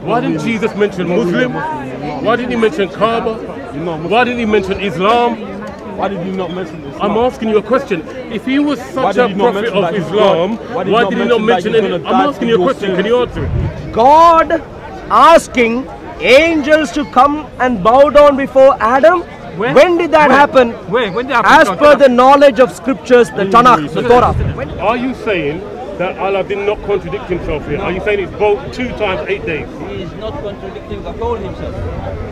Why didn't Jesus mention Muslim? Why didn't he mention Kaaba? You're not Muslim. Why didn't he mention Islam? Why did you not mention this? I'm asking you a question. If he was such a prophet of Islam, God? Why why did did, he he not not mention mention that any? I'm asking you a question. Can you answer it? God asking angels to come and bow down before Adam? When? When did that When? happen? Where? When did that happen? As per the knowledge of scriptures, the Tanakh, the Torah. Are you saying that Allah did not contradict himself here? Are you saying it's both two times eight days? He is not contradicting the all himself.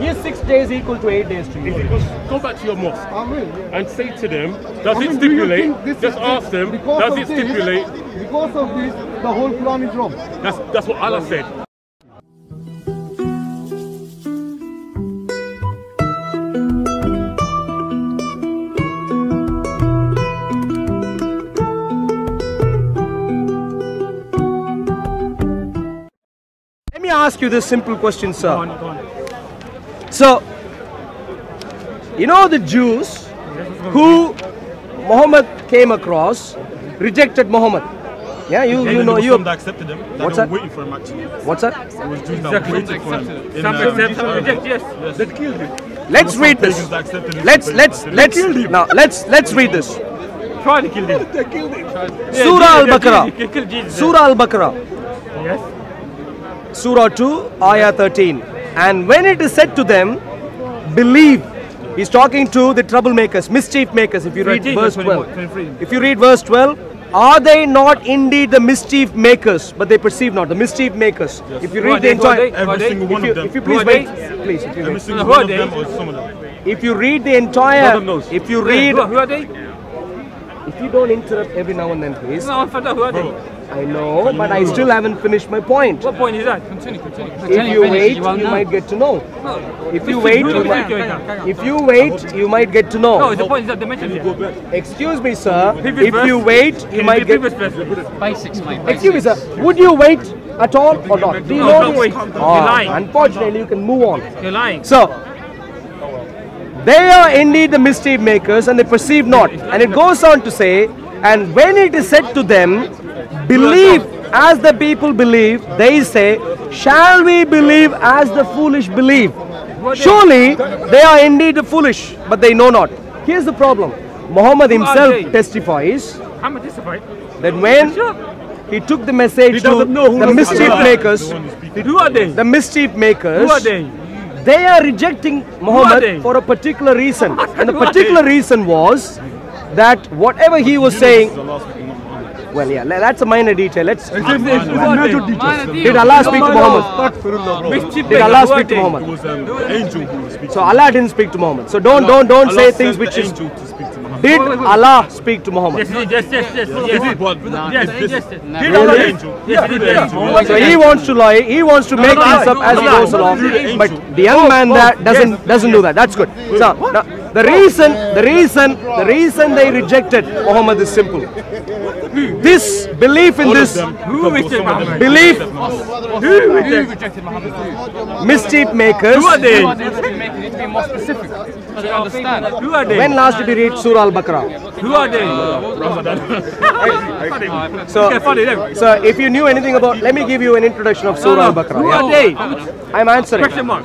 Is six days equal to eight days to you? you go- go back to your mosque Amen. and say to them, does I it mean, do stipulate? this Just is- ask them, because does of it this- stipulate? Because of this, the whole Quran is wrong. That's that's what Allah said. Ask you this simple question, Go sir. on, go on. So, you know the Jews who Muhammad came across rejected Muhammad. Yeah, you, you know you. Some that accepted him. That What's they that? were waiting for him actually. What's that? It was Jews that were waiting for him. in, Some uh, accept, some Israel. reject, yes. That killed him. Let's read this. that accepted him. Let's let's let's that killed him. now let's let's read this. Try to kill him. Yeah, Surah yeah, Al-Baqarah. they kill- kill Jesus. Surah Al-Baqarah, Yes. Surah 2, Ayah 13. And when it is said to them, believe. He's talking to the troublemakers, mischief makers. If you read verse 12, if you read verse 12, are they not indeed the mischief makers, but they perceive not the mischief makers? If you read the they? Who are entire. Every single one if you, of them. if you please wait, please, if you Every wait. single one of them or some of them. If you read the entire, if you Who, read, who are they? if you don't interrupt every now and then, please. No, who are they? I know, but I still haven't finished my point. What point is that? If you wait, you might get to know. If you wait, you might, if you wait, you might get to know. No, the point is that they mentioned here. Excuse me, sir. If you wait, you might get. previous verse? Basics, mate. Excuse me, sir. Would you wait at all or not? Do you No, know don't this? wait. Ah, You're lying. Unfortunately, you can move on. You're lying. So, they are indeed the mischief makers and they perceive not. And it goes on to say, and when it is said to them, believe as the people believe, they say, shall we believe as the foolish believe? Surely they are indeed the foolish, but they know not. Here's the problem. Muhammad himself testifies I'm that when he took the message to doesn't the the mischief makers, Who are they? the mischief makers, Who are they? they are rejecting? Muhammad for a particular reason. And the particular reason was that whatever he was saying, well, yeah, that's a minor detail. Let's. Who are they? Did Allah speak to Muhammad? Did Allah speak to? It Muhammad? was angel who was. So Allah didn't speak to Muhammad. So don't don't don't say things which the is. speak. Did Allah speak to Muhammad? Yes, yes, yes, yes, yes, yes. Yes, this- yes, this- yes. Did Allah he So he wants to lie. He wants to make no, things up as he goes along. no, no, But the young man that doesn't doesn't do that. That's good. So the reason the reason the reason they rejected Muhammad is simple. This belief in All this. Who rejected some of them Muhammad? belief. Who rejected Muhammad? mischief makers. Who are they? You need to be more specific. So you understand. Who are they? When last did you read Surah Al-Baqarah? Who are they? So, Okay, follow them. so if you knew anything about, let me give you an introduction of Surah Al-Baqarah. Who are they? I'm answering. Question mark.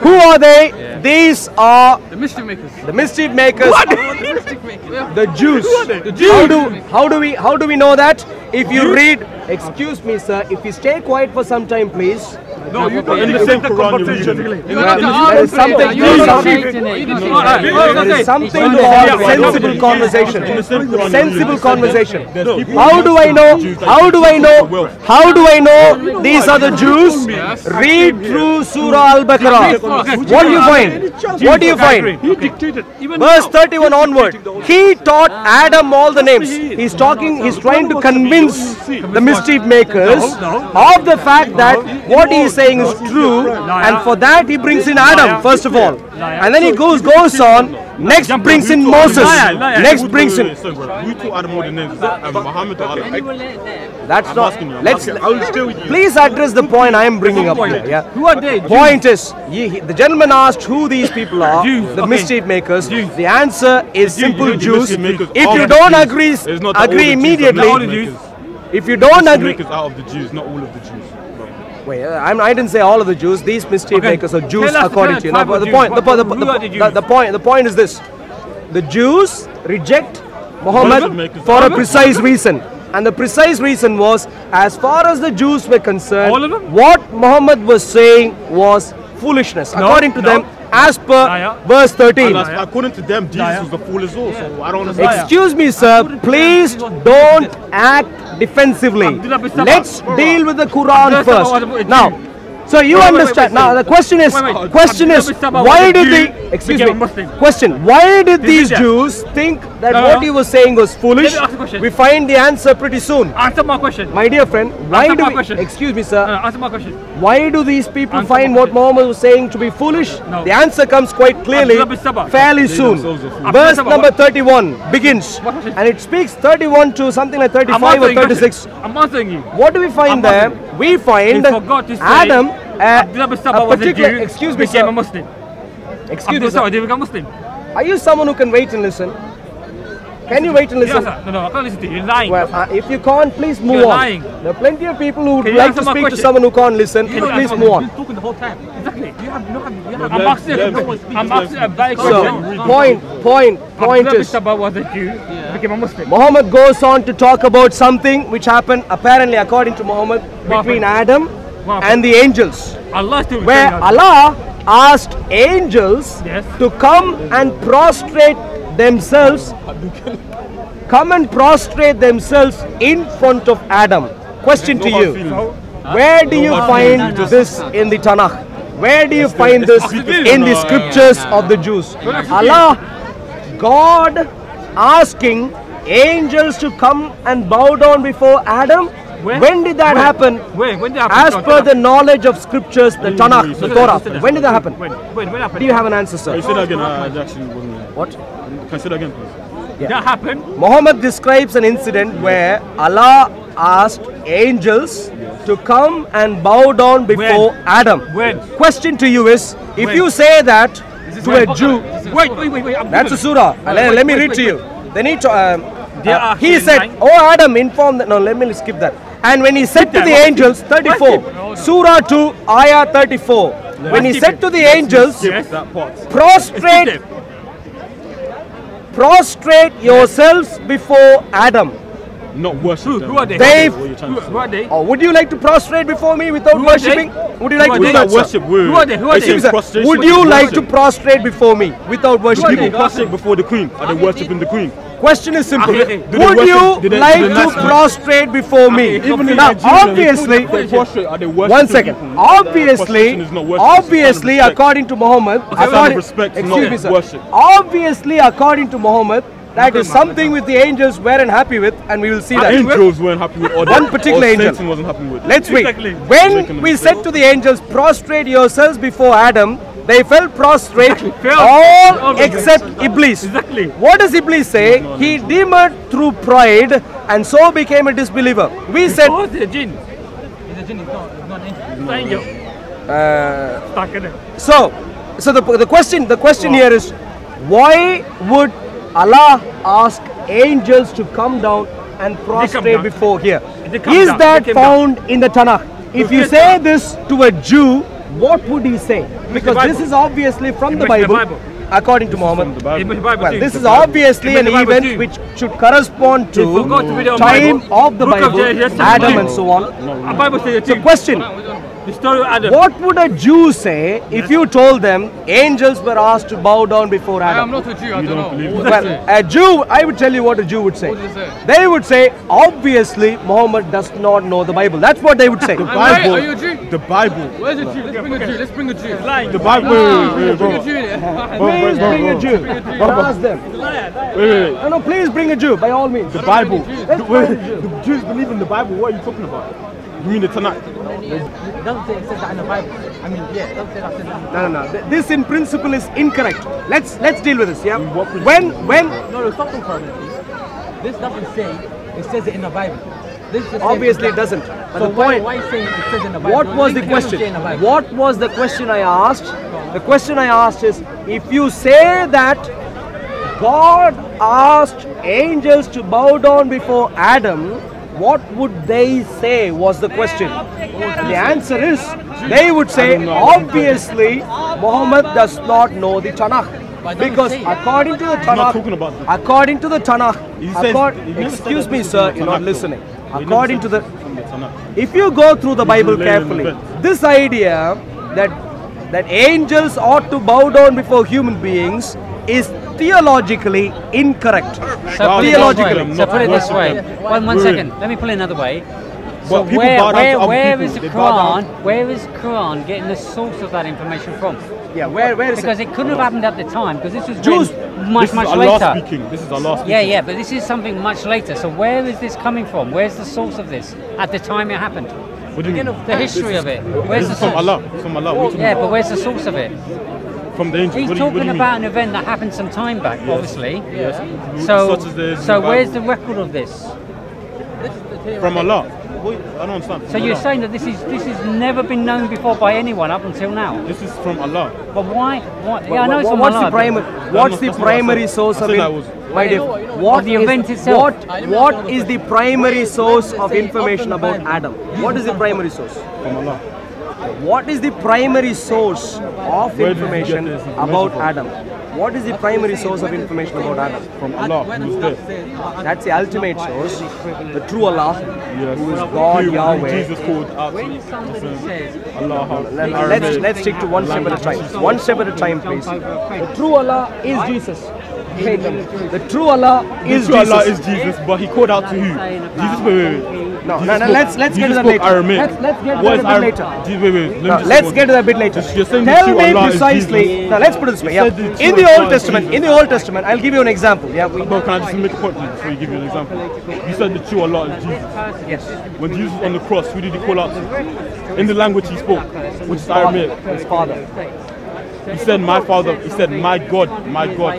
Who are they? These are The mischief makers. the mischief makers. What? The Jews. The Jews. How do how do we how do we know that? If you read, excuse me, sir, if you stay quiet for some time, please. No, you don't. In the same reading. You there is something. You don't something. cheat in it. You don't cheat. All right. There Okay. is something Yeah, called sensible conversation. In the same Quran, Sensible conversation. How do I know? How do I know? How do I know these are the Jews? Read through Surah Al-Baqarah. What do you find? What do you find? He dictated. Verse 31 onward. He taught Adam all the names. He's talking, he's trying to convince the mischief makers of the fact that what he is saying is true. And for that he brings in Adam, first of all. And then he goes goes on. Next brings in Moses. Next brings in. Who taught Adam all the names? Is that uh, Muhammad or Allah? That's not. asking you. Let's. I will stay with you. Please address the point I am bringing up here. Yeah. Who are they? Point is, ye- he- the gentleman asked who these people are, the mischief makers. The answer is simple The Jews. If you don't agree, It's not the agree all the Jews, immediately. not all the Jews. If you don't The agree, makers out of the Jews, not all of the Jews. Wait, uh, I'm, I didn't say all of the Jews. These mischief Okay. makers are Jews Tell according to you. No, type but of the Jews. point, the, the, the, the the, the point, the point is this: the Jews reject Muhammad Muhammad? for a precise reason, and the precise reason was, as far as the Jews were concerned, All of them? what Muhammad was saying was foolishness, according to no. them, as per Liar. verse 13. And that's- according to them, Jesus Liar. was the fool as well. So I don't understand. Excuse me, sir. Please don't act defensively. Abdullah bin Sabah. Let's deal with the Quran Abdullah bin Sabah was a first. Now, so you Wait, wait, wait, understand. wait, Now, the question is, Wait, wait. question is, Abdullah bin Sabah why did Jew, the excuse me? Muslim. Question: Why did Did these he that? Jews think that No, what no. he was saying was foolish? Let me ask a question. We find the answer pretty soon. Answer my question. My dear friend, why Answer do my we, question. excuse me, sir? no, answer my question. Why do these people Answer find what question. Muhammad was saying to be foolish? No. The answer comes quite clearly, Abdullah bin Sabah. fairly soon. themselves are fools. Abdullah Verse number 31 begins, What was it? and it speaks 31 to something like 35 or 36. I'm answering you. What do we find there? We find He forgot to say Adam, uh, Abdullah bin Sabah was a. Jew, excuse me, became sir. a Muslim. Excuse me, Abdullah sir. Sabah did become Muslim. Are you someone who can wait and listen? Can you wait and Yes, listen? sir. No, no, I can't listen to you. You're lying. Well, uh, if you can't, please move You're on. lying. There are plenty of people who would Can like to my speak to someone who can't listen. Can you please answer move my- on. talking the whole time. Exactly. You have, you have, you have. I'm Let- asking, let- I'm asking a very So, question. point, point, point Abdullah is. Sabah was a Jew, became a Muslim. Muhammad goes on to talk about something which happened apparently according to Muhammad between happened? Adam What and the angels. Allah still where. Allah asked angels Yes. to come and prostrate themselves come and prostrate themselves in front of Adam. Question to you. where do you find this in the Tanakh? Where do you find this in the scriptures of the Jews? Allah God asking angels to come and bow down before Adam Where? when did that Where? happen When? When did that as happen? per the knowledge of scriptures, the Tanakh, the Torah, when did that happen? When? When? When happened? Do you have an answer, sir? say that again? I actually wasn't. What? Can you say that again, please? That happened. Muhammad describes an incident where Allah asked angels to come and bow down before When? Adam. When? Question to you is, if When? you say that to a Jew, Wait, wait, wait, wait. I'm that's a surah. Wait, let, wait, let me wait, read wait, to you. They need to. Um, uh, he said, lying. "Oh Adam, inform that." No, let me skip that. And when he said to the angels, 34, Surah 2, Ayah 34. When he said to the angels, prostrate prostrate yourselves before Adam. Not worship. Who, them. who are they? They- What you're trying Who, who are they? Or would you like to prostrate before me without Who are they? worshipping? Would you like Who to do that, Not sir? worship. Wait, Who are they? Who are Excuse they? me, sir. Would you like to prostrate before me without worshipping? People prostrate before the queen. Are they worshipping the queen? Question is simple. Okay, okay. They Would worship- you they- like to not- prostrate before me? Even now, obviously, they prostrate. Are they worshipping one second. Obviously, Prostration is not worship, it's a sign of obviously, according to Muhammad, sign of according, respect, excuse me, sir. worship. Obviously, according to Muhammad, that is something which the angels weren't happy with, and we will see that. Angels weren't happy with. Or One particular or angel. Satan wasn't happy with. Let's read. Exactly. When we said to the angels, prostrate yourselves before Adam, they fell prostrate, all All except Iblis. Exactly. What does Iblis say? He demurred through pride and so became a disbeliever. We said, Who is the jinn? He's a jinn, he's not, he's not an angel. It's an angel. uh, Stuck in it. so, so the, the question, the question here is, why would Allah ask angels to come down and prostrate down. before here? Is down. that found in the Tanakh? If you say this to a Jew, what would he say? Because this is obviously from the It must be the Bible, according to Muhammad. the Bible. It must be Bible Well, this is obviously an must be Bible event which should correspond to the time of the Bible, Adam and so on. The question, The story of Adam. what would a Jew say if you told them angels were asked to bow down before Adam? I am not a Jew, I You don't don't know. believe What it? does it Well, a Jew, I would tell you what a Jew would say. What does it say? They would say, obviously, Muhammad does not know the Bible. That's what they would say. the why- Bible. Are you a Jew? The Bible. Where's a Jew? Let's bring a Jew. Let's bring a Jew. lying. The Bible. Nah, Wait, wait, wait, bring a. Jew. Please bring a Jew. And ask them. Wait, wait, wait. No, no, please bring a Jew, by all means. The Bible. Let's The, wait, find a Jew. the Jews believe in the Bible. What are you talking about? You mean the Tanakh? It doesn't say it says that in the Bible. I mean, yeah, it doesn't say that in the Bible. No, no, no. This in principle is incorrect. Let's let's deal with this. Yeah. what? When when No, no, stop for a minute, please. This doesn't say it says it in the Bible. This just obviously it doesn't. But So the why, point. why saying it says in the Bible? What was the question? the What was the question I asked? The question I asked is if you say that God asked angels to bow down before Adam, what would they say was the question. The answer is, they would say, obviously, Muhammad does not know the Tanakh. Because according to the Tanakh, talking about this. according to the Tanakh, accord- he never said excuse me, sir, you're not listening. According to the Tanakh. if you go through the Bible carefully, this idea that that angels ought to bow down before human beings is theologically incorrect. So put theologically. So put it this way. One, one not second. ruin. Let me put it another way. So But people where, where, to other where people. is the They bow down. Quran? Where is Quran getting the source of that information from? Yeah, where where is Because it? it couldn't have happened at the time. Because this was Jews- written much This is much Allah later. speaking. This is Allah speaking. Yeah, yeah, but this is something much later. So where is this coming from? Where's the source of this at the time it happened? What do you mean? The history of it. Where's This the is from? Allah. From Allah. What are you talking Yeah, but where's the source of it? From the angels. He's what do you, what do talking you about mean? an event that happened some time back, obviously. Yes. So, Such as there is in so where's the record of this? From Allah. What? I don't understand. So you're Allah. saying that this is this has never been known before by anyone up until now. This is from Allah. But why? why yeah, I know What- it's from what's Allah, the but- primary what's the that's I primary source of said in- that was- my dear, what Of the is- event itself. what what is the primary source of information about Adam? What is the primary source? From Allah. What is the primary source of Where did you get information about? Adam? What is the primary source of information about Adam? From Allah. He was there. That's the ultimate source, the true Allah, Yes. who is God Who Yahweh. Jesus called out When somebody says Allah. Let's let's stick to one step at a time. One step at a time, please. The true Allah is Jesus. The true Allah is True Allah Jesus. is Jesus, but he called out to who? Jesus, wait, wait, wait. No, no, no, let's- let's get to that later. Aramaic. Let's- let's get to that is a bit later. Wait, wait. Let me Now, just let's get to that a bit later. The Tell me precisely. Now let's put it this way. Yeah. the In the Old Testament, in the Old Testament, I'll give you an example. Yeah. Bro, can I just make a point before you give you an example? You said the true Allah is Jesus. Yes. When Jesus was on the cross, who did he call out to? In the language he spoke, which is Aramaic. His father. He said, My father, he said, My God, my God,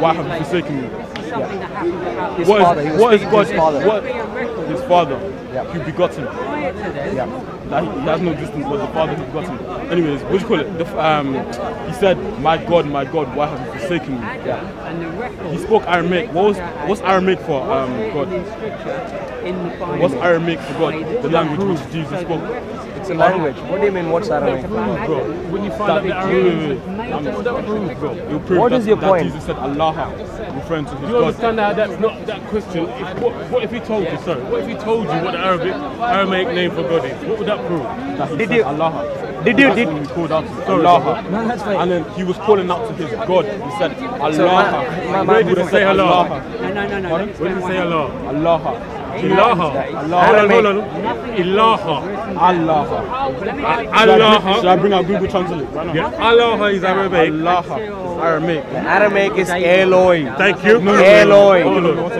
why have you forsaken me? Something that happened about His What father. is, He was what is speaking God? his father. What? His father, Yeah. who begotten. prior to this, Yeah. That he, he has no existence, but the father who begotten. Anyways, what do you call it? The, um, he said, My God, my God, why have you forsaken me? and the record He spoke Aramaic. What was what's Aramaic for um, God? in scripture in the Bible. What's Aramaic for God? The language which Jesus spoke. It's a language. What do you mean? What's Aramaic? Bro, When you find that, out the wait, Arabic, wait, wait. I'm prove, bro. It'll prove What that, is your that point? Jesus said Allah, referring to his you God. understand how that's not that question? If, what, what if he told you, sorry, what if he told you what the Arabic Aramaic name for God is? What would that prove? That he Did said you- Allah. Did you That's did? when he called out to Allah. No, that's fine. And then he was calling out to his God. He said Allah. So, my- my- my- Where did he say Allah? Allah? No, no, no, no. Pardon? let's What did go he say one- Allah? Allah. Ilaha. Hold on, hold on. Allah. Should I, bring, should I Allah. out Google Translate right now? Yeah, Allah is Arabic. Allah. Aramaic. Aramaic is Eloi. Thank you. Eloi.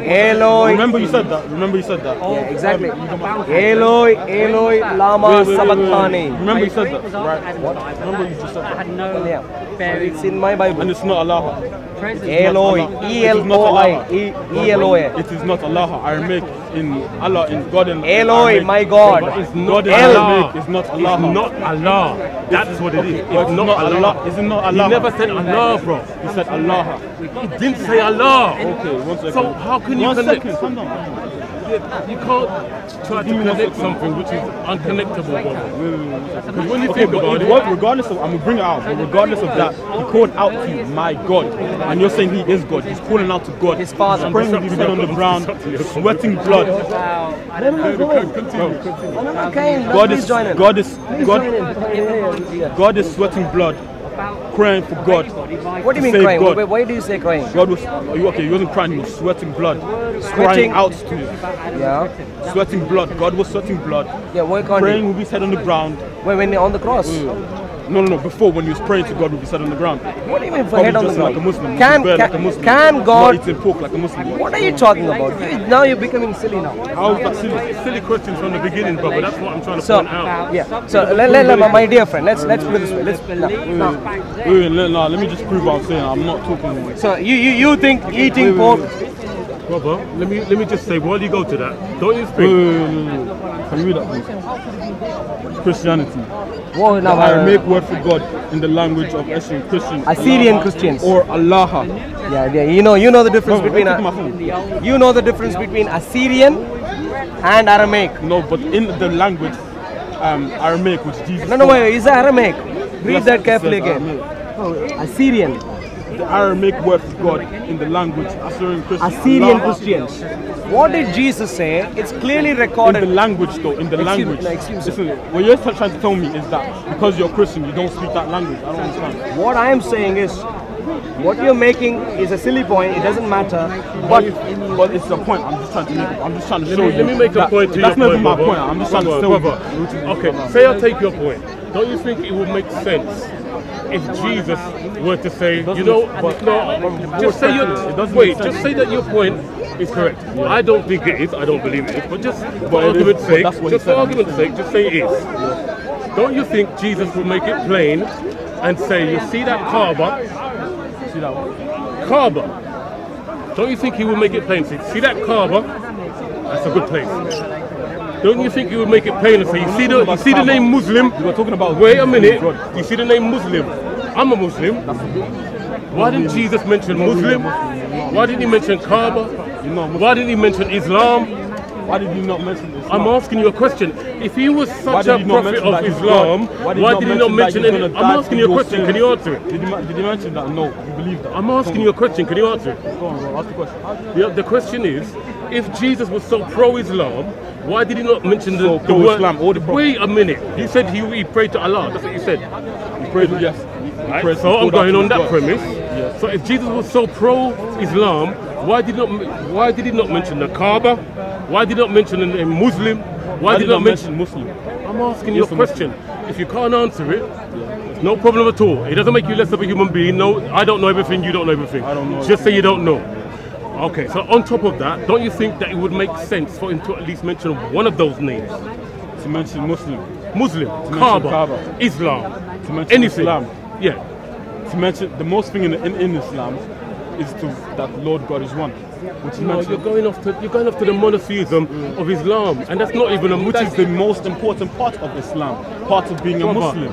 Eloi. Remember you said that. Remember you said that. Yeah, exactly. Eloi, Eloi, lama sabachthani. Remember you said that. Right. What? Remember you just said that that. had no Yeah. bearing It's in my Bible. And it's not Allah. presence. Eloi, Allah. E L O I, E E L O I. It is not Allah. Aramaic in Allah in God in Eloi, Aramaic. my God. But it's not in El- Aramaic is not Allah. It's not Allah. That's what it is. It's not Allah. It's not Allah? He never said Allah, bro. He said Allah. He didn't say Allah. Okay, one second. So how can you One connect? Second, calm down. You can't try to connect something which is unconnectable. Because when you Okay, think but about it, it, what, regardless of, I'm gonna bring it out, but regardless of that, he called out to my God, and you're saying he is God. He's calling out to God. His father. He's praying with his head on the ground, sweating blood. Okay, God please is, join in. God is, Please God, join in. Yeah, yeah, yeah. God is sweating blood, crying for God. What do you mean crying? Why, why do you say crying? God was, you- okay, he wasn't crying, he was sweating blood, Sweating. crying out to you, Yeah. sweating blood. God was sweating blood, Yeah, why can't praying you? with his head on the ground. When, when you're on the cross. Mm. No, no, no, before when he was praying to God with his head on the ground. What do you mean for head on the ground? like a Muslim. Can, Bare like a Muslim. can Not God... eating pork like a Muslim. What are you talking about? You- Now you're becoming silly now. How is that silly? silly questions from the beginning, brother. That's what I'm trying to So, point out. yeah. So, let, let, let- my dear friend, let's let's put it this way. Let's, now, now, Wait, wait, let, let me just prove what I'm saying. I'm not talking. so you, you you think eating pork? Brother, let me let me just say while you go to that, don't you Wait, think? wait, wait, wait, wait. Can you read that, please? Christianity. The Aramaic word for God in the language of Asian Christian. Assyrian Christians. Or Allah. Yeah, yeah. You know, you know the difference No, between a, take my phone. you know the difference between Assyrian and Aramaic. No, but in the language, um, Aramaic, which Jesus. No, no, wait, is Aramaic? Read Yes, that carefully again. Aramaic. Assyrian. The Aramaic word for God in the language Assyrian Christians. Assyrian Allah- Christians. What did Jesus say? It's clearly In the recorded. language, though, in the Excuse language. no, excuse me. Listen, what you're trying to tell me is that because you're Christian, you don't speak that language. I don't understand. What I am saying is, what you're making is a silly point. It doesn't matter. But But, but it's the point. I'm just trying to make. I'm just trying to Let me, you. let me make a that- point to That's your not point, my point. I'm just trying to Brother, tell brother. you. Okay, say I take your point. Don't you think it would make sense if Jesus were to say, you know, but- no, just say your wait, just say that your point is correct. I don't think it is. I don't believe it is. But just for But it is, argument's sake, that's what he just for argument's sake, just say it is. Don't you think Jesus would make it plain and say, you see that Kaaba, See that one? Kaaba. Don't you think he would make it plain? Say, see that Kaaba? That's a good place. Don't you think he would make it plain and say, you see the, you see the name Muslim? We were talking about. Wait a minute. You see the name Muslim? I'm a Muslim. Why didn't Jesus mention Muslim? Why didn't he mention Kaaba? You're not Muslim. Why didn't he mention Islam? Why did you not mention this? I'm asking you a question. If he was such a prophet of Islam, why did he not mention any? I'm asking you a question. Can you answer it? Did you, ma- did you mention that? No, you believe that. I'm asking you a question. Can you answer it? Go on, bro. Ask the question. The, the question is, if Jesus was so pro-Islam, why did he not mention the, So the word? all the Wait a minute. He said he, he prayed to Allah. That's what you said. He prayed, to yes. You Right? So I'm going on that premise. Yes. So if Jesus was so pro-Islam, why did not why did he not mention the Kaaba? Why did he not mention a Muslim? Why, Why did he not mention? Muslim? I'm asking you a Yes or no? question. If you can't answer it, it's no problem at all. It doesn't make you less of a human being. No, I don't know everything. You don't know everything. I don't know Just say you don't know. Okay. So on top of that, don't you think that it would make sense for him to at least mention one of those names? To mention Muslim. Muslim, Kaaba, Kaaba. Islam, To mention anything. Islam. Yeah. To mention the most thing in, in, in Islam is to that Lord God is one. Which is No, mentioned. you're going off to you're going off to the monotheism of Islam, and that's not even a which is that's the most important part of Islam, part of being a Muslim.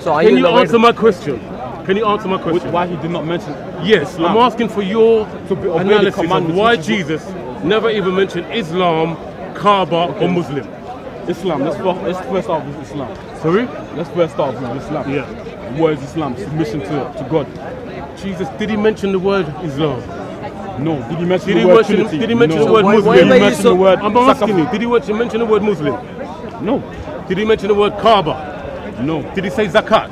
so are Can you, you answer my question? Can you answer my Which, question? why he did not mention Yes, Islam. I'm asking for your To be- analysis of commandments why Jesus never even mentioned Islam, Kaaba, or Muslim. Islam. Let's, fir- let's first start with Islam. Sorry? Let's first start with Islam. Yeah. What is Islam? Submission to, to God. Jesus, did he mention the word Islam? No. Did he mention Did the he word mention, Trinity? did he mention no. the word Why- why Did he mention so- the word I'm asking you, did he mention the word Muslim? No. Did he mention the word Kaaba? No. Did he say zakat?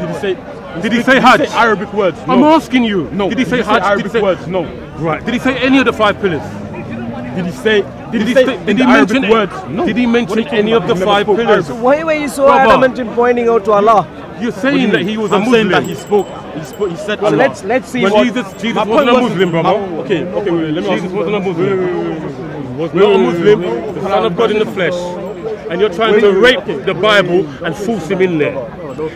Did he say? Did he did say Hajj? Arabic words? I'm asking you. No. Did he say Hajj? Arabic did he say, words? No. Right. Did he say any of the five pillars? Did he say? Did, Did he he, say? say, in did he mention words? No. Did he mention any of the five pillars? Arabic. Why were you so Brother. adamant in pointing out to Allah? You're saying you that he was a I'm Muslim. that he spoke. He spoke. He said. Well, Allah. let's let's see When what Jesus, Jesus My wasn't point a Muslim, brother. okay. Okay. Wait. Let me ask Jesus you- wasn't a Muslim. Was not a Muslim, the son of God in the flesh. And you're trying to rape the Bible and force him in there.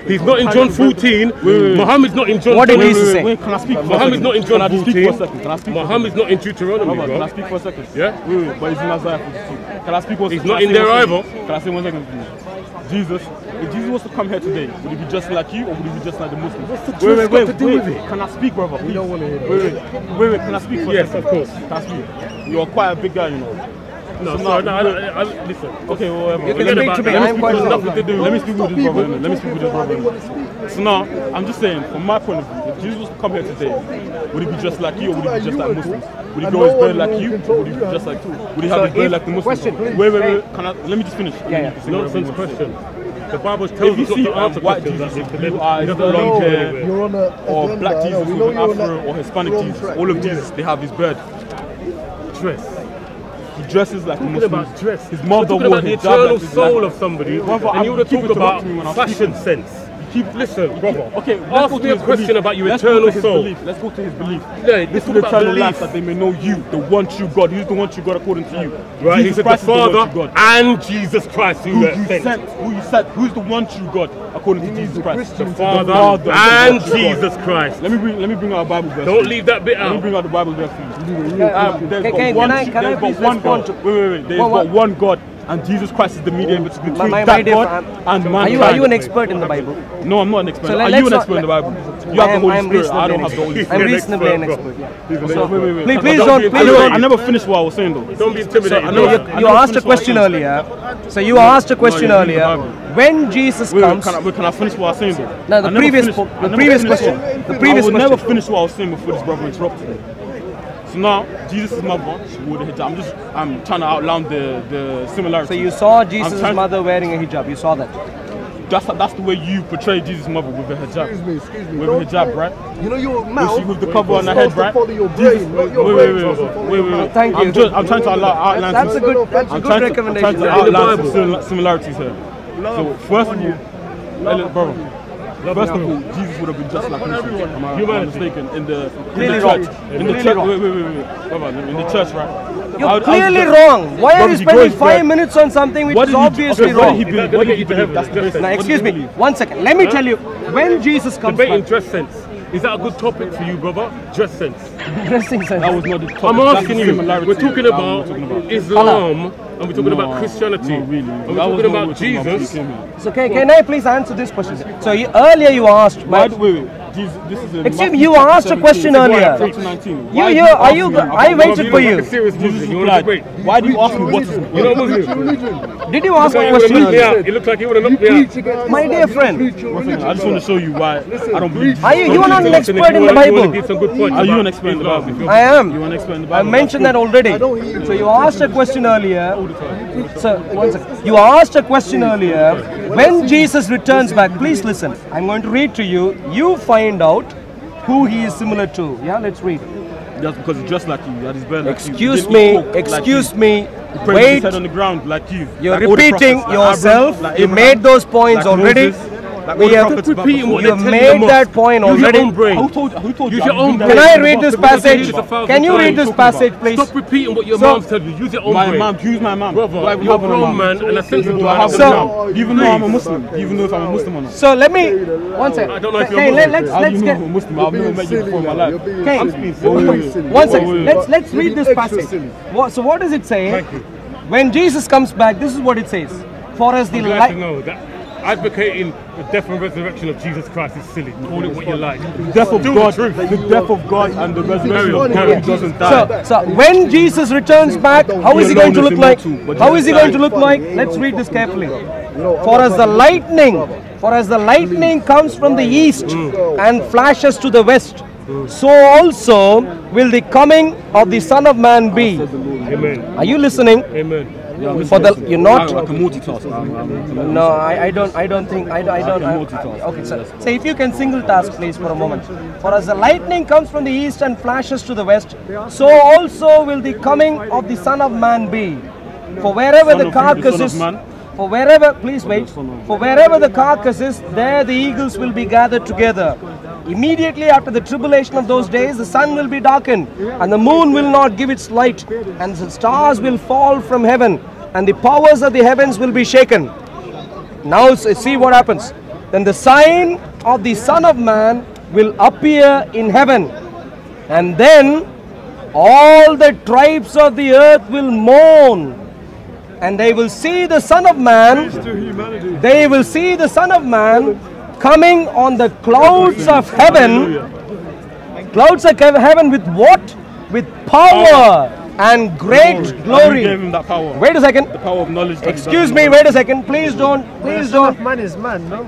He's not in John 14. Muhammad's not in John What did 14. Jesus say? Wait, can I speak Muhammad's not in Can John I speak for a 14. second? Can I speak Muhammad's not in Deuteronomy, Brother, can I speak for a second? Yeah? Wait, wait, but he's in Isaiah 42. Can I speak one He's not in say there either. Can I say one second, please? Jesus, if Jesus was to come here today, would he be just like you or would he be just like the Muslims? What's the truth got to do with it? Can I speak, brother? Please? We don't want to hear Wait, wait, wait, wait, can I speak for a Yes, of course. Can I speak? You're quite a big guy, you know. No, So now- no, I, I, I, listen. Okay, well. You Let me- speak to me, let I'm speak with- nothing to do. Let me speak with this brother. Let me speak with this brother. So now, I'm just saying, from my point of view, if Jesus was to come here today, would he be just like you or would he be just like Muslims? Would he grow his beard like you or would he be just like you? Would he have his beard like the Muslims? question. Wait, wait, wait. Can I, let me just finish. Yeah, yeah. You Nonsense want to say. question. The Bible If tells you us not see to um, answer white questions Jesus with this. blue eyes, long hair. You're on a or black Jesus with an afro or Hispanic Jesus, all of these, they have his beard. Dress. He dresses like a Muslim. about dress. His mother talking wore about the eternal soul of somebody, and you would keep talk interrupting about fashion sense. Keep Listen, brother. Okay, let's ask go to me a question belief. about your Let's eternal soul. Belief. Let's go to his belief. Yeah, this let's is talk the eternal belief. life that they may know you, the one true God. He's the one true God according to you. Right, he said the Christ the Father true God. and Jesus Christ who Who you sent. sent? Who you sent? Who's the one true God according to Jesus Christ? The Father Father and is the one true God. Jesus Christ. Let me bring. Let me bring out a Bible verse. Don't leave that bit Let me bring out the Bible verse for you. Um, there's Can- but one, can I- true- can I there's but please one God. Wait, wait, wait. There's One- but one- one God and Jesus Christ is the mediator between My- my- that my dear God fam- and mankind. Are you, are you an expert in the Bible? No, I'm not an expert. So are you let's an not- expert in the Bible? You have am- the Holy I am Spirit. I don't have the Holy expert. Spirit. I'm reasonably an expert, expert. So, wait, wait, wait. Please, please don't- I please never- don't- I never finished what I was saying though. Don't be intimidated. No, you, I you never asked a finished what I question earlier. So you asked a question you're reading the earlier. When Jesus Wait, wait, comes, can I, wait, can I finish what I was saying though? No, the previous finished- the previous question. The previous question. I will question. never finish what I was saying before this brother interrupted me. So now, Jesus' mother, she wore the hijab. I'm just, I'm trying to outline the, the similarities. so you saw Jesus' mother wearing a hijab. You saw that. That's, that's the way you portray Jesus' mother with a hijab. Excuse me, excuse me. With a Don't- hijab, right? You know your With, mouth. she, with the cover on her head, to right? follow your brain, not your wait, wait, wait, wait, wait, your wait, wait. Thank I'm you. just, I'm trying to outline, outline That's a good. That's a I'm good trying to, I'm recommendation. trying to outline some similarities here. So first of all, hey, brother. First of all, Jesus would have been just like Muslims. Am I, am I mistaken? In the, in the church, in the church. wrong. Wait, wait, wait, wait, brother. In the church, right? I You're I would clearly just- wrong. Why are you he spending five back- minutes on something which What is did he- obviously okay, what wrong? did he believe? What did he gonna get you to believe? That's the question. Now, What did he excuse me. One second. Let me tell you. When Jesus comes Debating back, dress sense. Is that a good topic for you, brother? Dress sense. dressing sense. That was not the topic. I'm asking you. We're talking about, we're talking about. Islam and we're talking No, about Christianity. not really. And we're talking about what we're talking about Jesus. before you came here. So can, can I please answer this question? So you, earlier you asked. Why? Wait, wait. Jesus, this is in Excuse me, you asked a question earlier. 19. You Why here? Are ask you? me go- about I waited for you. a serious You want to replied, debate? Why do you ask me what is You know Muslim? Did you ask a you would have question me earlier? out. It looked like you would have knocked me out. My dear friend, I just want to show you why I don't believe. are you? You are not an expert in the wanna- you wanna Bible. give some good points Are you about an expert in the Bible? I am. You want to explain the Bible? I mentioned that already. So you asked a question earlier. So one second. You asked a question earlier. When Jesus returns back, please listen. I'm going to read to you. You find out who he is similar to. Yeah, let's read. Just because he's just like you, that is better. like. Excuse He me. like Excuse you. me. He prayed with his Wait. on the ground like you. You're Like repeating prophets, like yourself. Abraham, like You Abraham, made those points like already. Moses, like We all have- prophets back repeating before. what You they're telling made that off. point Use your already. own brain. Who told, who told Use you? your I've own brain. Can I read this passage? Jesus a thousand Can you read this passage, please? Stop repeating what your So- mom's telling you. Use your own My brain. mom, who's my mom? Brother, Do I even you're a have a grown mom? man and a sensible Do have a So- mom? Do you even though I'm a Muslim? Even though if I'm a Muslim or not? So let me one second. I don't know if you're Hey, let, Muslim. let's let's you know get I'm a Muslim? I've never met you before in my life. Okay. I'm speaking silly. One Wait, second. wait, wait. Let's let's read this passage. What, so what does it say? When Jesus comes back, this is what it says. For as the I'm glad to light. Advocating the death and resurrection of Jesus Christ is silly. Call it what you like. The death of God, the the death of God and the resurrection of Carry God on, who doesn't die. So, so when Jesus returns back, how is he going to look like? How is he going to look like? Let's read this carefully. For as the lightning, for as the lightning comes from the east mm. and flashes to the west, so also will the coming of the Son of Man be. Amen. Are you listening? Amen. For the you're not. I can multitask. No, I, I don't. I don't think. I, don't- I don't. I, multitask. okay, so, so if you can single task, please, for a moment. For as the lightning comes from the east and flashes to the west, so also will the coming of the Son of Man be. For wherever Son the carcass is, Man? For wherever, please wait. For wherever the carcass is, there the eagles will be gathered together. Immediately after the tribulation of those days, the sun will be darkened, and the moon will not give its light, and the stars will fall from heaven, and the powers of the heavens will be shaken. Now see what happens. Then the sign of the Son of Man will appear in heaven, and then all the tribes of the earth will mourn, and they will see the Son of Man. They will see the Son of Man coming on the clouds of heaven. Clouds of heaven with what? With power and great Who glory. gave him that power? Wait a second. The power of knowledge. Excuse me, wait a second. Please don't, please don't. Man is man, no?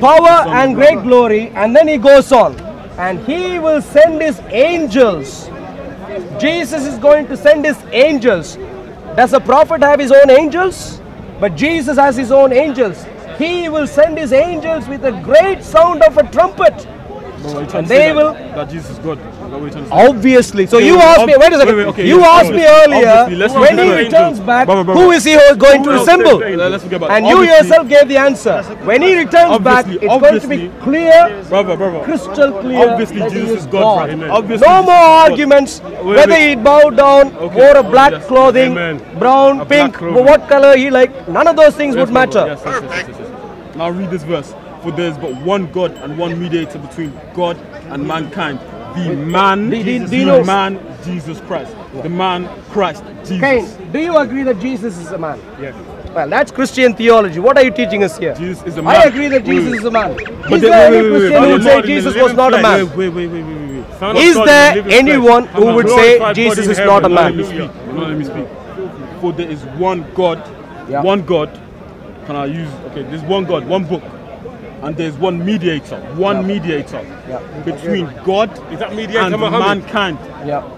Power and great glory. And then he goes on. And he will send his angels. Jesus is going to send his angels. Does the prophet have his own angels? But Jesus has his own angels. He will send his angels with a great sound of a trumpet. Bro, are you trying And they will- That Jesus God. That what you're trying to say? Obviously. So you asked me, wait a second. wait, wait, okay, you yes, asked me earlier, when he returns back, who brother. is he who is going to assemble? says Let's forget about And you yourself gave the answer. When he returns back, it's going to be clear, crystal clear. Obviously, he Jesus is God. God. Obviously, No more arguments. Whether he bowed down, wore a black clothing, brown, pink, what color he like, none of those things would matter. Now read this verse for there is but one God and one mediator between God and mankind, the man, the man Jesus Christ, the man Christ Jesus. Cain, do you agree that Jesus is a man? Yes. Well, that's Christian theology. What are you teaching us here? Jesus is a man. I agree that Jesus wait, is a man. But there is there wait, any wait, Christian who would say Jesus was not a man? Wait, wait, wait, wait, wait. Is there anyone who would say Jesus is not a man? Let me speak. For there is one God, one God. Can I use? Okay, there's one God, one book and there's one mediator, one mediator between God is that mediator and Muhammad? mankind.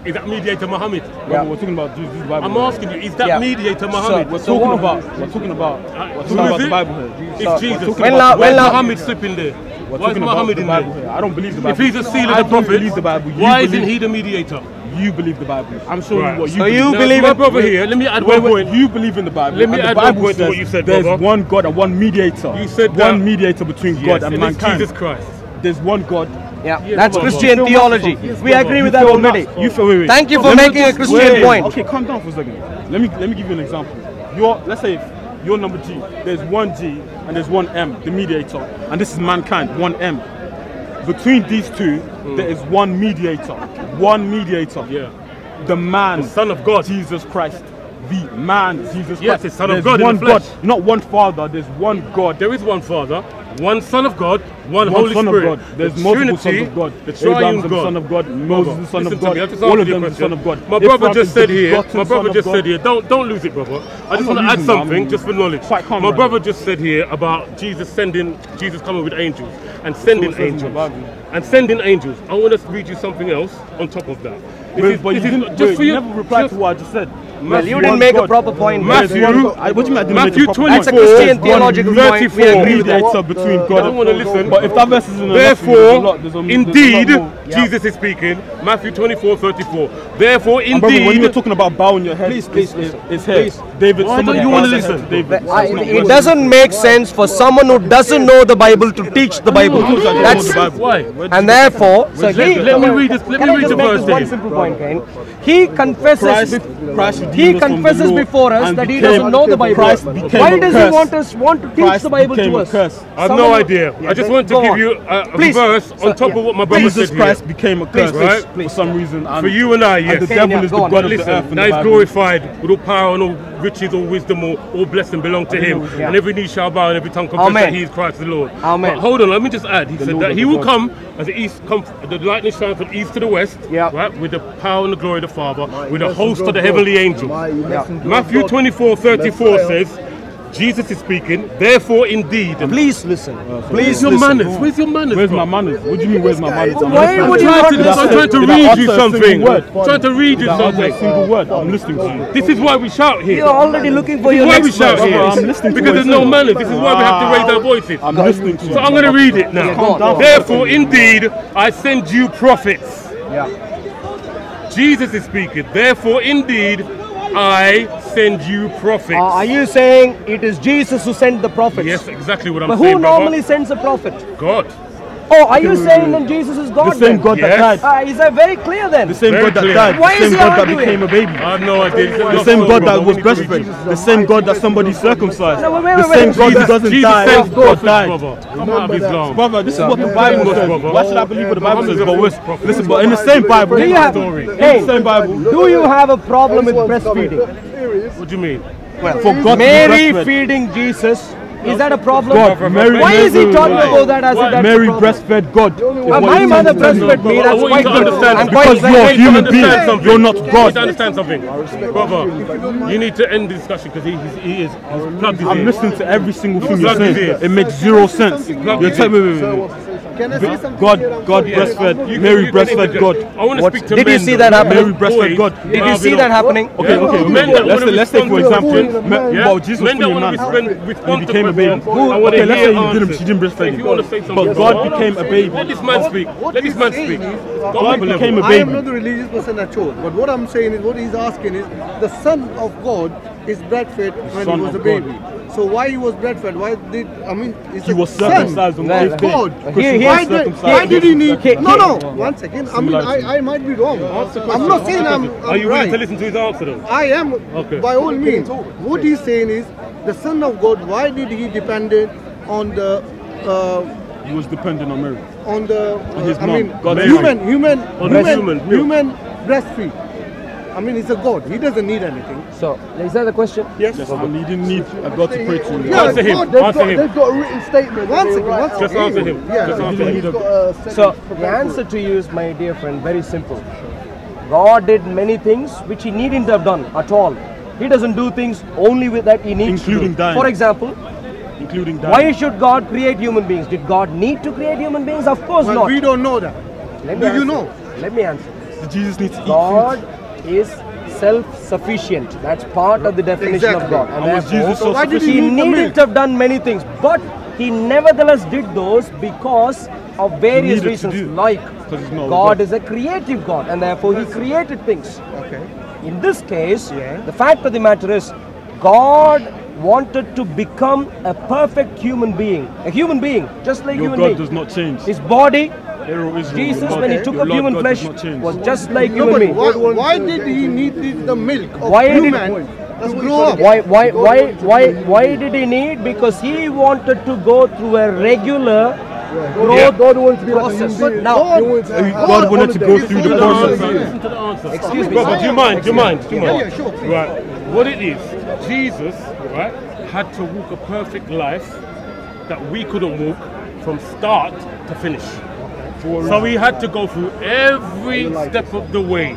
Is that mediator Muhammad? Yeah. We're talking about Jesus, Bible. I'm asking you, is that mediator Muhammad? So, we're, so talking about, we're talking about, we're talking about, the Bible here. It's so, Jesus. When about, when Muhammad slipping there? Why is Muhammad the in there? I don't believe the Bible. If he's a seal of the prophet, why isn't he the mediator? you believe the Bible. I'm showing right. you what you so believe. you now, believe. My brother here, let me add one point. You believe in the Bible. Let me add the Bible one point to what you said, There's brother. one God and one mediator. You said one mediator between yes, God and, mankind. Jesus Christ. There's one God. Yeah, yes, that's brother. Christian theology. Yes, we agree with you that already. You feel, wait, Thank you for making a Christian point. Okay, calm down for a second. Let me let me give you an example. Your let's say your number G. There's one G and there's one M, the mediator, and this is mankind, one M between these two, mm. there is one mediator. One mediator. Yeah. The man, the Son of God, Jesus Christ. The man, Jesus yes, Christ. Yes, Son there's of God. One God. Not one Father. There's one God. There is one Father one Son of God, one, one Holy Son Spirit. Of God. There's the multiple Trinity, Sons of God. The Abraham's God. the Son of God. Moses the Son of God. Me, All of them is the Son of God. My brother just said here. My brother just said here. Don't don't lose it, brother. I just want to add something, just for knowledge. My brother just said here about Jesus sending Jesus coming with angels and sending angels and sending angels. I want to read you something else on top of that. Wait, is, but you didn't, just wait, for you, never replied to what I just said. Well, you didn't make a proper point. Matthew, Matthew what Matthew make a proper point? That's a Christian theological point. We agree that it's between uh, God. I don't want to listen. But if that verse isn't Therefore, indeed, Jesus is speaking. Matthew 24, 34. Therefore, indeed. When you're talking about bowing your head, please, please, it's, it's here. Please. David, Why someone you want to listen? David, I, it doesn't make sense for someone who doesn't know the Bible to teach the Bible. That's why. And therefore, so let, me read this. Let me read the verse. One simple point, He confesses. Christ he confesses before us that he doesn't know the Bible. Why does he want us want to teach Christ the Bible to us? I have no idea. I just want to give you a, please. verse on top of what my brother Jesus said. Jesus Christ became a curse, right? For some reason. For you and I, yes. The devil is the god of the earth. Now he's glorified with all power and all riches, all wisdom, all, all blessing belong to him. And every knee shall bow and every tongue confess that he is Christ the Lord. Amen. Hold on, let me just add. He said that he will come as the east the lightning shine from east to the west, right? With the power and the glory of the Father, with a host of the heavenly angels spiritual. Matthew 24 34 says, Jesus is speaking, therefore indeed. Please listen. Uh, so Please your listen. manners? Where's your manners? Where's my manners? What do you mean, where's my manners? Why would you listen? I'm trying to read you something. I'm trying to read you something. single word. I'm listening to you. This is why we shout here. You're already looking for your why we shout here. I'm listening Because there's no manners. This is why we have to raise our voices. I'm listening to you. So I'm going to read it now. Therefore indeed, I send you prophets. Yeah. Jesus is speaking. Therefore, indeed, I send you prophets. Uh, are you saying it is Jesus who sent the prophets? Yes, exactly what I'm but saying. But who normally sends a prophet? God. Oh, are you saying that Jesus is God? The same? God yes. that died. Uh, is that very clear then? The same very God clear. that died. Why the same God that became a baby. I have no idea. The same God that was breastfed. The same God that somebody circumcised. No, wait, wait, wait. The same God who doesn't Jesus die. same God died. Come on, of Islam. Brother, this is what the Bible says. Why should I believe what the Bible says? But listen, listen but in the same Bible, do you have, hey, same Bible. Do you have a problem with breastfeeding? What do you mean? Well, for God Mary feeding Jesus is that a problem? God, Mary, Why is he talking about that as if that's Mary breastfed God. Uh, my mother breastfed me. That's quite good. I'm quite because you're a human being. You're not God. You understand something, brother. You need to end the discussion because he, he is. I'm listening to every single thing you're saying. It makes zero sense. You're telling me. Can I say something? God, God yes. breastfed, Mary breastfed God. I want to speak to Did you see that happening? Mary breastfed God. Did you see that happening? Okay, okay. okay. Let's, let's take for example. Men, yeah? well, Jesus men that want to be responsible a baby. Well, okay, let's say you didn't, she didn't breastfeed him. But God became a baby. Let this man speak. Let this man speak. God became a baby. I am not a religious person at all. But what I'm saying is, what he's asking is, the Son of God his breastfed when Son he was a baby. God. So why he was breastfed? Why did I mean? It's he a was circumcised son. on the God. He, he why, did, why did he need? No, no. Once again, I mean, I, I might be wrong. I'm not saying I'm. I'm Are you right. to listen to his answer? Though? I am. Okay. By all means, what he's saying is the son of God. Why did he depend on the? Uh, he was dependent on Mary. On the, uh, on his mom, mean, God human, human, human, human, human breastfeed. I mean, he's a God. He doesn't need anything. So, is that the question? Yes, and he didn't need a God to pray to. Yeah, Answer him. They've Answer got, him. they've got a written statement. One that they second, write. Just answer him. Yeah. Just answer him. a So, the answer to you is, my dear friend, very simple. God did many things which he needn't have done at all. He doesn't do things only with that he needs Including to do. dying. For example, including that. why should God create human beings? Did God need to create human beings? Of course Well, not. we don't know that. Let me Do you answer know? Let me answer. Did Jesus need to eat God food? is self-sufficient. That's part of the definition of God. And was Jesus So why did he he needed to have done many things, but he nevertheless did those because of various reasons. Like 'Cause he's not a God is a creative God, and therefore He created things. Okay. In this case, Yeah. the fact of the matter is, God wanted to become a perfect human being, a human being, just like Your human God being. does not change. His body, Jesus, when he took your up human God flesh, does not change. was just like No, human but being. why, why did he need the, the milk of Why did- human to grow up? Why, why, why, why, why did he need? Because he wanted to go through a regular growth God wants to be like a process. human being. Now, He wants God wanted to go through the process. Listen to the answer. excuse me. Brother, do you mind? Do you mind? Do you mind? Yeah, yeah, sure. Right. What it is, Jesus, right, had to walk a perfect life that we couldn't walk from start to finish. So he had to go through every step of the way.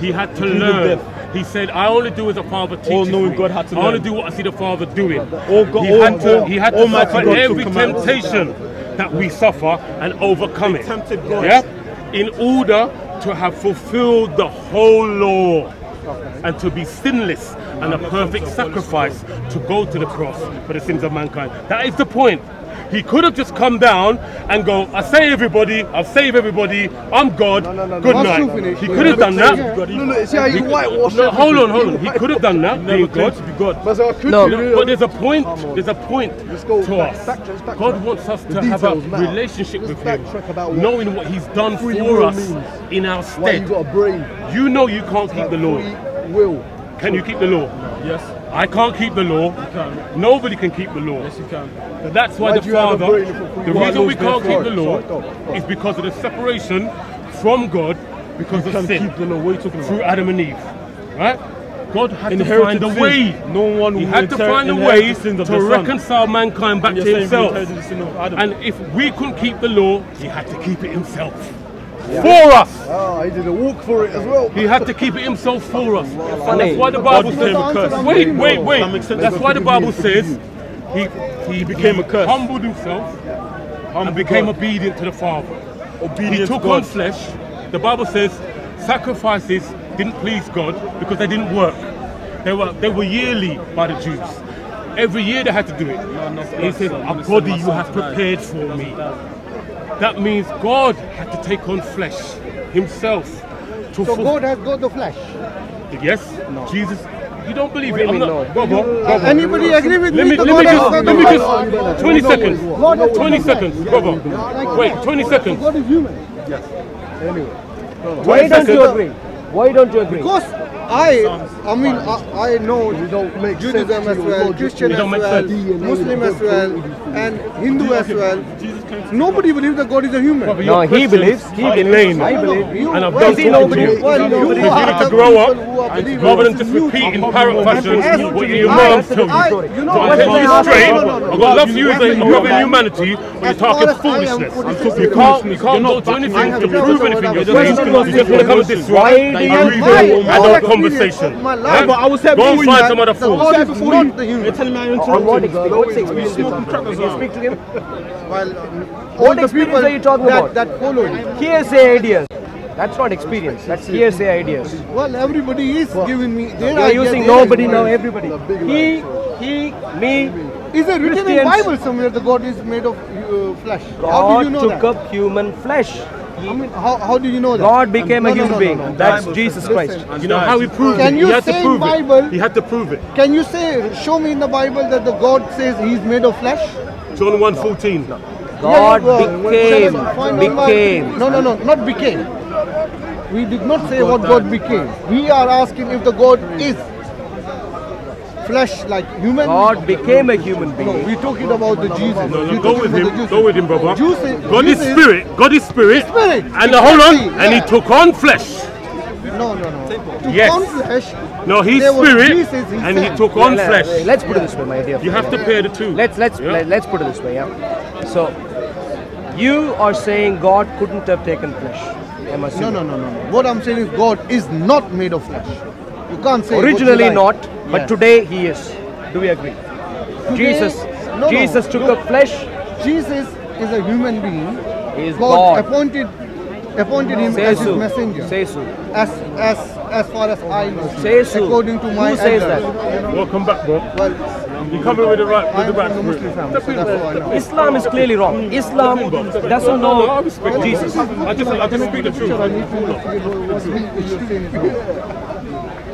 He had to learn. He said, "I only do as a father teaches All-knowing me. God had to I only do what I see the Father doing." All God- he all- had to. all- he had to suffer God every temptation that we suffer and overcome it. tempted God. Yeah, in order to have fulfilled the whole law and to be sinless and a perfect sacrifice to go to the cross for the sins of mankind. That is the point. He could have just come down and go, I save everybody, I'll save everybody, I'm God, good Once night. you finish, He could have done say that. No, no, see how you whitewash No, hold on, hold on. He could have done that, being God. to be God. But I could No. do No, but there's a point. There's a point go to back- us. backtrack, backtrack. God wants us to have a matter. relationship Let's with Him, backtrack about what knowing what He's done for us in our Why you stead. got a brain? You know you can't keep the law. Free will. Can you keep the law? Yes, I can't keep the law. can. Nobody can keep the law. yes, you can. But that's why Why the do you have a Father, brain if a free the reason we can't keep the law Sorry, is because of the separation from God because You of sin keep the law. What are you talking through? Adam and Eve. Right? God had Inherited to find a sin. way. No one He had to find a way the sins of to reconcile mankind back to you're saying we himself. inherited the sin of Adam. And if we couldn't keep the law, he had to keep it himself. For us. Ah, he did a walk for it as well. He had to keep it himself for us. funny. That's why the God Bible became a says. curse. Wait, wait, wait. That makes sense. That's why the Bible says he he became a curse. humbled himself and became obedient to the Father. He took to on flesh. The Bible says sacrifices didn't please God because they didn't work. They were they were yearly by the Jews. Every year they had to do it. He says, "A body you have prepared for me." That means God had to take on flesh himself to So. God has got the flesh. Yes, Jesus. You don't believe What do it? you I'm mean, not. no? Brother, Uh, brother. anybody agree with Let me? me, the let me God has just, got let the me flesh? just, 20 seconds, God 20 seconds, flesh. brother. Like- Wait, 20 seconds. God is human. Yes. Anyway. Why don't you agree? Why don't you agree? Because I, I mean, I, I know You don't make Judaism as well. Christian as well. Muslim as well, and Hindu as well. Jesus came to Nobody believes that God is a human. No, he believes. He believes. I believe. You, And I've well, done Is he talking nobody? to you. Well, you You need are to grow up people who are believers. rather than just repeat in parrot fashion what to your be- moms I- you. I- So you know, I when tell you straight, I've got love for you as a Listen, brother in humanity, but you're As talking far as I foolishness. You can't, you can't go to anything to prove anything. You just was you want to come and disrupt Why the do you Why? agreed Why? adult Why? conversation. My life. Yeah? But I was Go and saying find that some other the fools. God is not the You're telling me I On what interrupted. experience? What experience is smoking that? crack as Can you well. speak to him? While um, What all the experience people are you talking that, about? that follow him. Hearsay ideas. That's not experience. That's hearsay ideas. Well, everybody is giving me They are idea, using their nobody now. Everybody. He, he, me. Is it written in Christians. Bible somewhere the God is made of uh, flesh? how God did you know took that? up human flesh. I mean, how, how do you know that? God became a No, no, human no, being. no, no. That's Bible Jesus says- Christ. listen, You know how he proved Can it? you he had say to in prove Bible- it. He had to prove it. Can you say, show me in the Bible that the God says he's made of flesh? John 1.14. God Yeah, yeah, became, shall I find on my- became. No, no, no, not became. We did not say what God became. We are asking if the God is flesh like human. God became a human being. No, being. we're talking about the Jesus. No, We're no, go with him. Go with him, brother. Jews say- God is spirit. God is spirit. Spirit, And the hold on. exactly, And he took on flesh. No, no, no. To Yes. on flesh. No, he's there was spirit, Jesus and he took on Let- flesh. Let's put it this way, my dear. You have to pair the two. Let's let's Yeah. let, let's put it this way, yeah. So you are saying God couldn't have taken flesh. Am I No, no, no, no, no. What I'm saying is God is not made of flesh. You can't say Originally not, but Yes. today he is. Do we agree? Jesus no, no, Jesus took look. up flesh. Jesus is a human being. He is God, God. appointed appointed him Say as his messenger. Say so. As as as far as I know. Say so. According to my Who says elders. that? Welcome back, bro. Well, You coming with the right, with I'm the right from the spirit. Muslim family, so that's all I know. Islam is clearly wrong. Islam doesn't No, I know respect Jesus. I just, I just speak the truth. I need to investigate what what you're saying is wrong.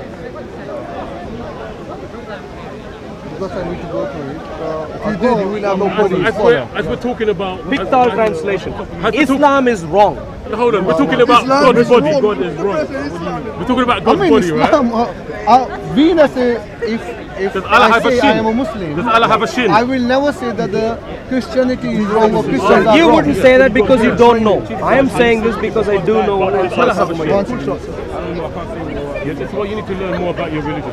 Because I need to go through it. Uh, If you did, you wouldn't have nobody As to we're, as we're talking about Pickthall translation. Has to talk- Islam is wrong. Hold on, we're talking about Islam God's is body. wrong. God is wrong. We're talking about I mean, body, right? Islam, uh, uh, being as a, if, if Does Allah I have a say shin? I am a Muslim, Does Allah have a shin? I will never say that the Christianity is wrong or Christians are You wrong. wouldn't say that because you don't know. I am saying this because I do know what I'm Allah have a shin. Yes, this is what you need to learn more about your religion.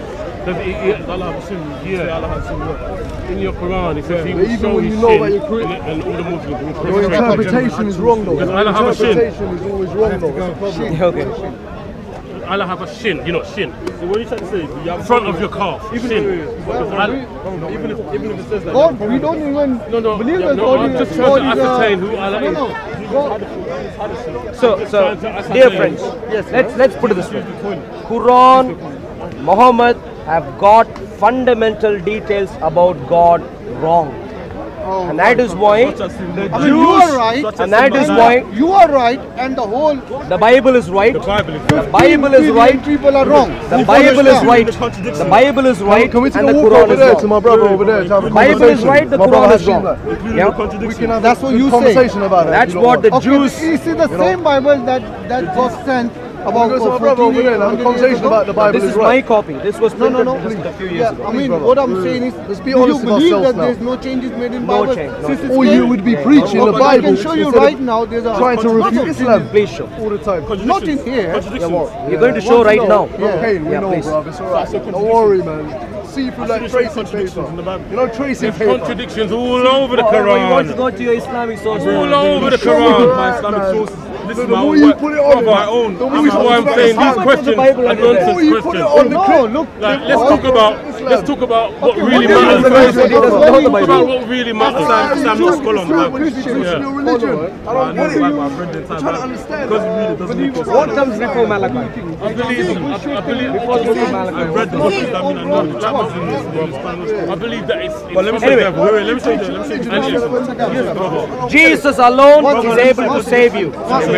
Does it, it, Allah have a shin? Yeah. In your Quran, it says He will even show when you know shin, that you're cre- and, and all the Muslims will Your interpretation is wrong though. Does Your Allah have a shin? interpretation is always wrong though. That's the problem. Okay. Allah have a shin, you know, shin. So what are you trying to say? You have Front of your calf. Shin. Does Allah- even if even if it says that. God, we don't even No, no, believe yeah, that no, God I'm is just trying God is a- ascertain who Allah no, is. no. God, So, so, dear friends, let's let's put it this way. Quran, Muhammad have got fundamental details about God wrong, oh, and that is why the I mean, you are right. And that is why you are right, and the whole the Bible is right. The Bible is The Bible is right. People are wrong. The Bible is right. The Bible is right, Can we take and the Quran over is there to wrong. my brother over there to have a The Bible is right. The My brother Quran is wrong. that. Yeah. We can have That's what you say. about it. That's if what the mind. Okay, Jews. you see the you know. same Bible that that was sent about Go to my brother over there and a conversation about the Bible This is is my copy. This was No, no, printed no. just a few years Yeah, ago. I mean, brother. what I'm saying is, Let's be do you honest with believe ourselves that now. there's no changes made in No Bible change, no since change. Or you would be Yeah, preaching But the I can show you right now. There's a trying to refute Islam Please show. all the time. Not in here. Yeah, what? You're going to show right now. No Yeah. we know, bro. It's alright. Don't worry, man. See through like tracing contradictions in the paper. Bible. You know, tracing There's paper. contradictions all over the Oh, you want to go to your Islamic source? All over the Quran. My Islamic sources. This The is my more own you work. put it on, my own. the more This you is why I'm saying these questions Bible are under there. The more you nonsense put it questions. on the No, look. Like, let's talk about let's talk about what really matters. Let's talk It doesn't know the about what really matters. Sam, Sam, not scholar on. Christian. Yeah. your religion. I I don't know get the it. I've read the I'm entire trying to understand. Because you read it doesn't make sense. What comes before Malachi? I believe I, I believe Before the book of I've read the book. That mean I know the chapters in this. I believe that it's, it's But let me show Anyway. you. Wait, wait, let me show you. Let me show you. Jesus alone is able to save you.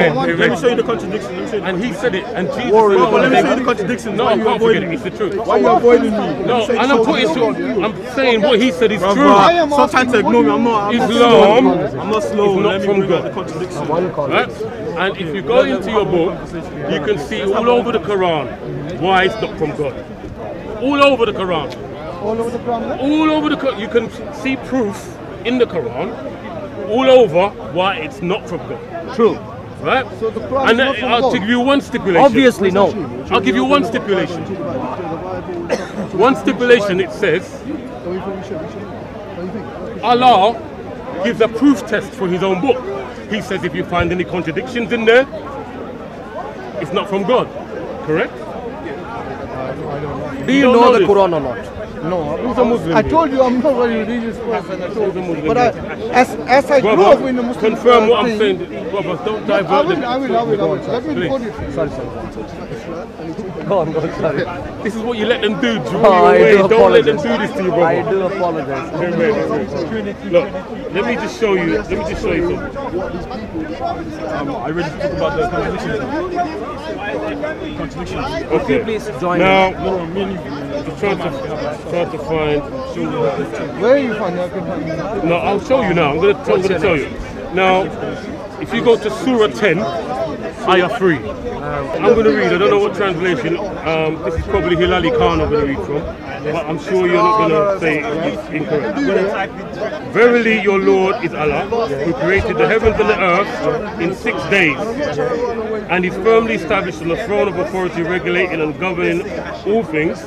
Amen. One- Let me show you the contradiction. Let me show you. And he said it, and Jesus Worry. said, Well, let me it. show you the contradiction. No, I can't forget it. It's the truth. Why are you avoiding me? No, and I'm putting to, I'm saying what he said is true. I am Stop trying to asking, ignore me. I'm not. I'm not Islam. I'm not slow. is not Let me from bring out God. the contradiction. Right? And if you go into your book, you can see all over the Quran why it's not from God. All over the Quran. All over the Quran. All over the Quran. You can see proof in the Quran all over why it's not from God. True. Right? So the Quran and is not uh, I'll God. give you one stipulation. Obviously, no. I'll give you one stipulation. One stipulation it says Allah gives a proof test for his own book. He says if you find any contradictions in there, it's not from God. Correct? Do you don't know know the this? Quran or not? No, a Muslim? I told you I'm not a religious person at all. Who's? But I, as as I grew up in the Brother, Muslim confirm what I'm saying. Don't I divert will, I will, I will, I will. Let me quote it. Sorry, sorry. Go on, go on, sorry. This is what you let them do. Draw Oh, you do Don't let them do this to you, I do apologize. Wait, wait, wait, wait. Look, let me just show you. Let me just show you something. Um, I already talked about the contradictions. Contradictions. Okay. Please join Now, No, no, me and you. just trying to trying to find. Where you find it? I can find it. No, I'll show you now. I'm gonna, I'm gonna tell you. Now, if you go to Surah 10, ayah 3. I'm going to read, I don't know what translation. Um, this is probably Hilali Khan I'm going to read from. But I'm sure you're not going to say it's incorrect. Verily your Lord is Allah, who created the heavens and the earth in six days, and is firmly established on the throne of authority, regulating and governing all things.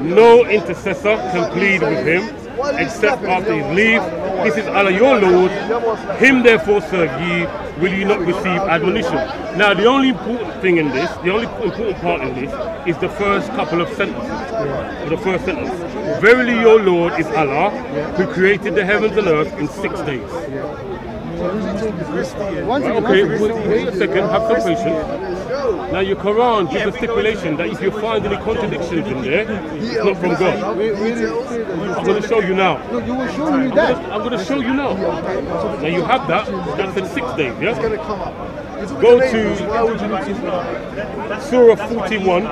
No intercessor can plead with him except after his leave. This is Allah your Lord. Him therefore serve ye. Will you not receive admonition? Now the only important thing in this, the only important part in this, is the first couple of sentences. Or the first sentence. Verily your Lord is Allah, who created the heavens and earth in six days. One second, Okay, wait, wait a second, have some patience. Now your Quran gives a stipulation that if you find any contradictions in there, it's not from God. We, we didn't say that. I'm going to show you now. No, you were showing me that. I'm going to show you now. Now you have that. That's in six days, yeah? come up. It's Go neighbours. to- Why would you need to Surah 41.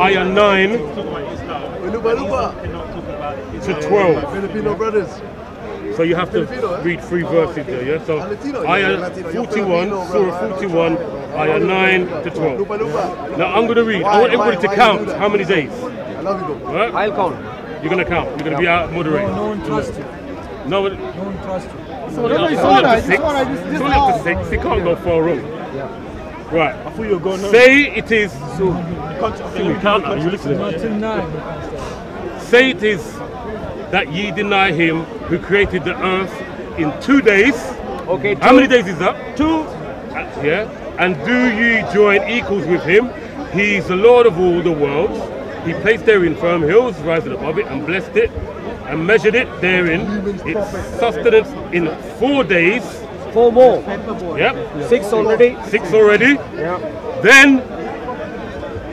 Ayah 9 Luba Luba. to 12. Filipino brothers. So you have to read three verses there, yeah? So Latino, yeah, Ayah Latino, 41, Filipino, Surah 41, Ayah 9 to 12. Luba Luba. Now I'm going to read. I want everybody to count you do that? how many days. I love you, bro. Right? I'll count. You're going to count. You're going to be out moderator. No one trusts you. No, but No one trusts you. it's no, only it's up alright, to it's six. alright, this- It's this only up to now- six. It can't go far wrong. Right. I thought you were going home. Say it is. So, you can't Can you count now? You listening? Until nine. Say it is that ye deny him who created the earth in two days. Okay, How many days is that? Two. Uh, Yeah. And do ye join equals with him? He is the Lord of all the worlds. He placed therein firm hills, rising above it, and blessed it, and measured it therein, its sustenance in four days. Four more. Yep. Six already. Six already. Yeah. Then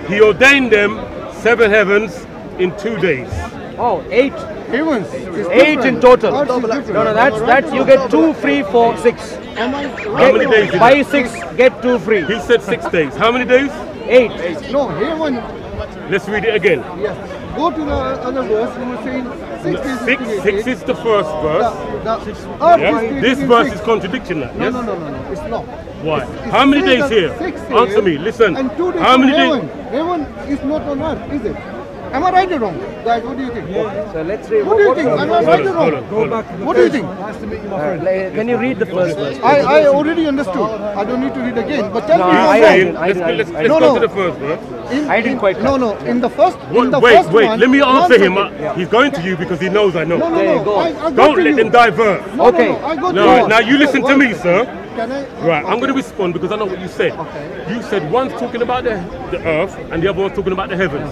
he ordained them seven heavens in two days. Oh, eight. It's Eight in total. Earth is different. No, no, that's that's you get two free for six. How many days Buy six, get two free. He said six days. How many days? Eight. No, heaven. Let's read it again. Yes. Go to the other verse. You were saying six is Six, six is the first verse. the earth Yeah? This verse six. is contradicting that. No, Yes. no, no, no, no. It's not. Why? It How many days here? Six Answer me. Listen. And two days How many days? heaven. Heaven is not on earth, is it? Am I right or wrong? Guys, what do you think? So let's read. What do you think? Am I right or wrong? Go back. What do you think? Uh, Can you read the first verse? I, I already understood. I don't need to read again. But tell No, me I- if I'm I wrong. didn't. Let's, I- let's, I- let's No, go no. to the first verse. In, I didn't in- quite No, no. In the first. What- in the wait, first wait. one, Let me answer him. second. Uh, He's going to you because he knows I know. No, no, no. go. I, I got Don't let you. them divert. No, Okay. No, no, I got No, you. now you listen to me, sir. Can I? Right, I'm going to respond because I know what you said. Okay. You said one's talking about the, the earth and the other one's talking about the heavens.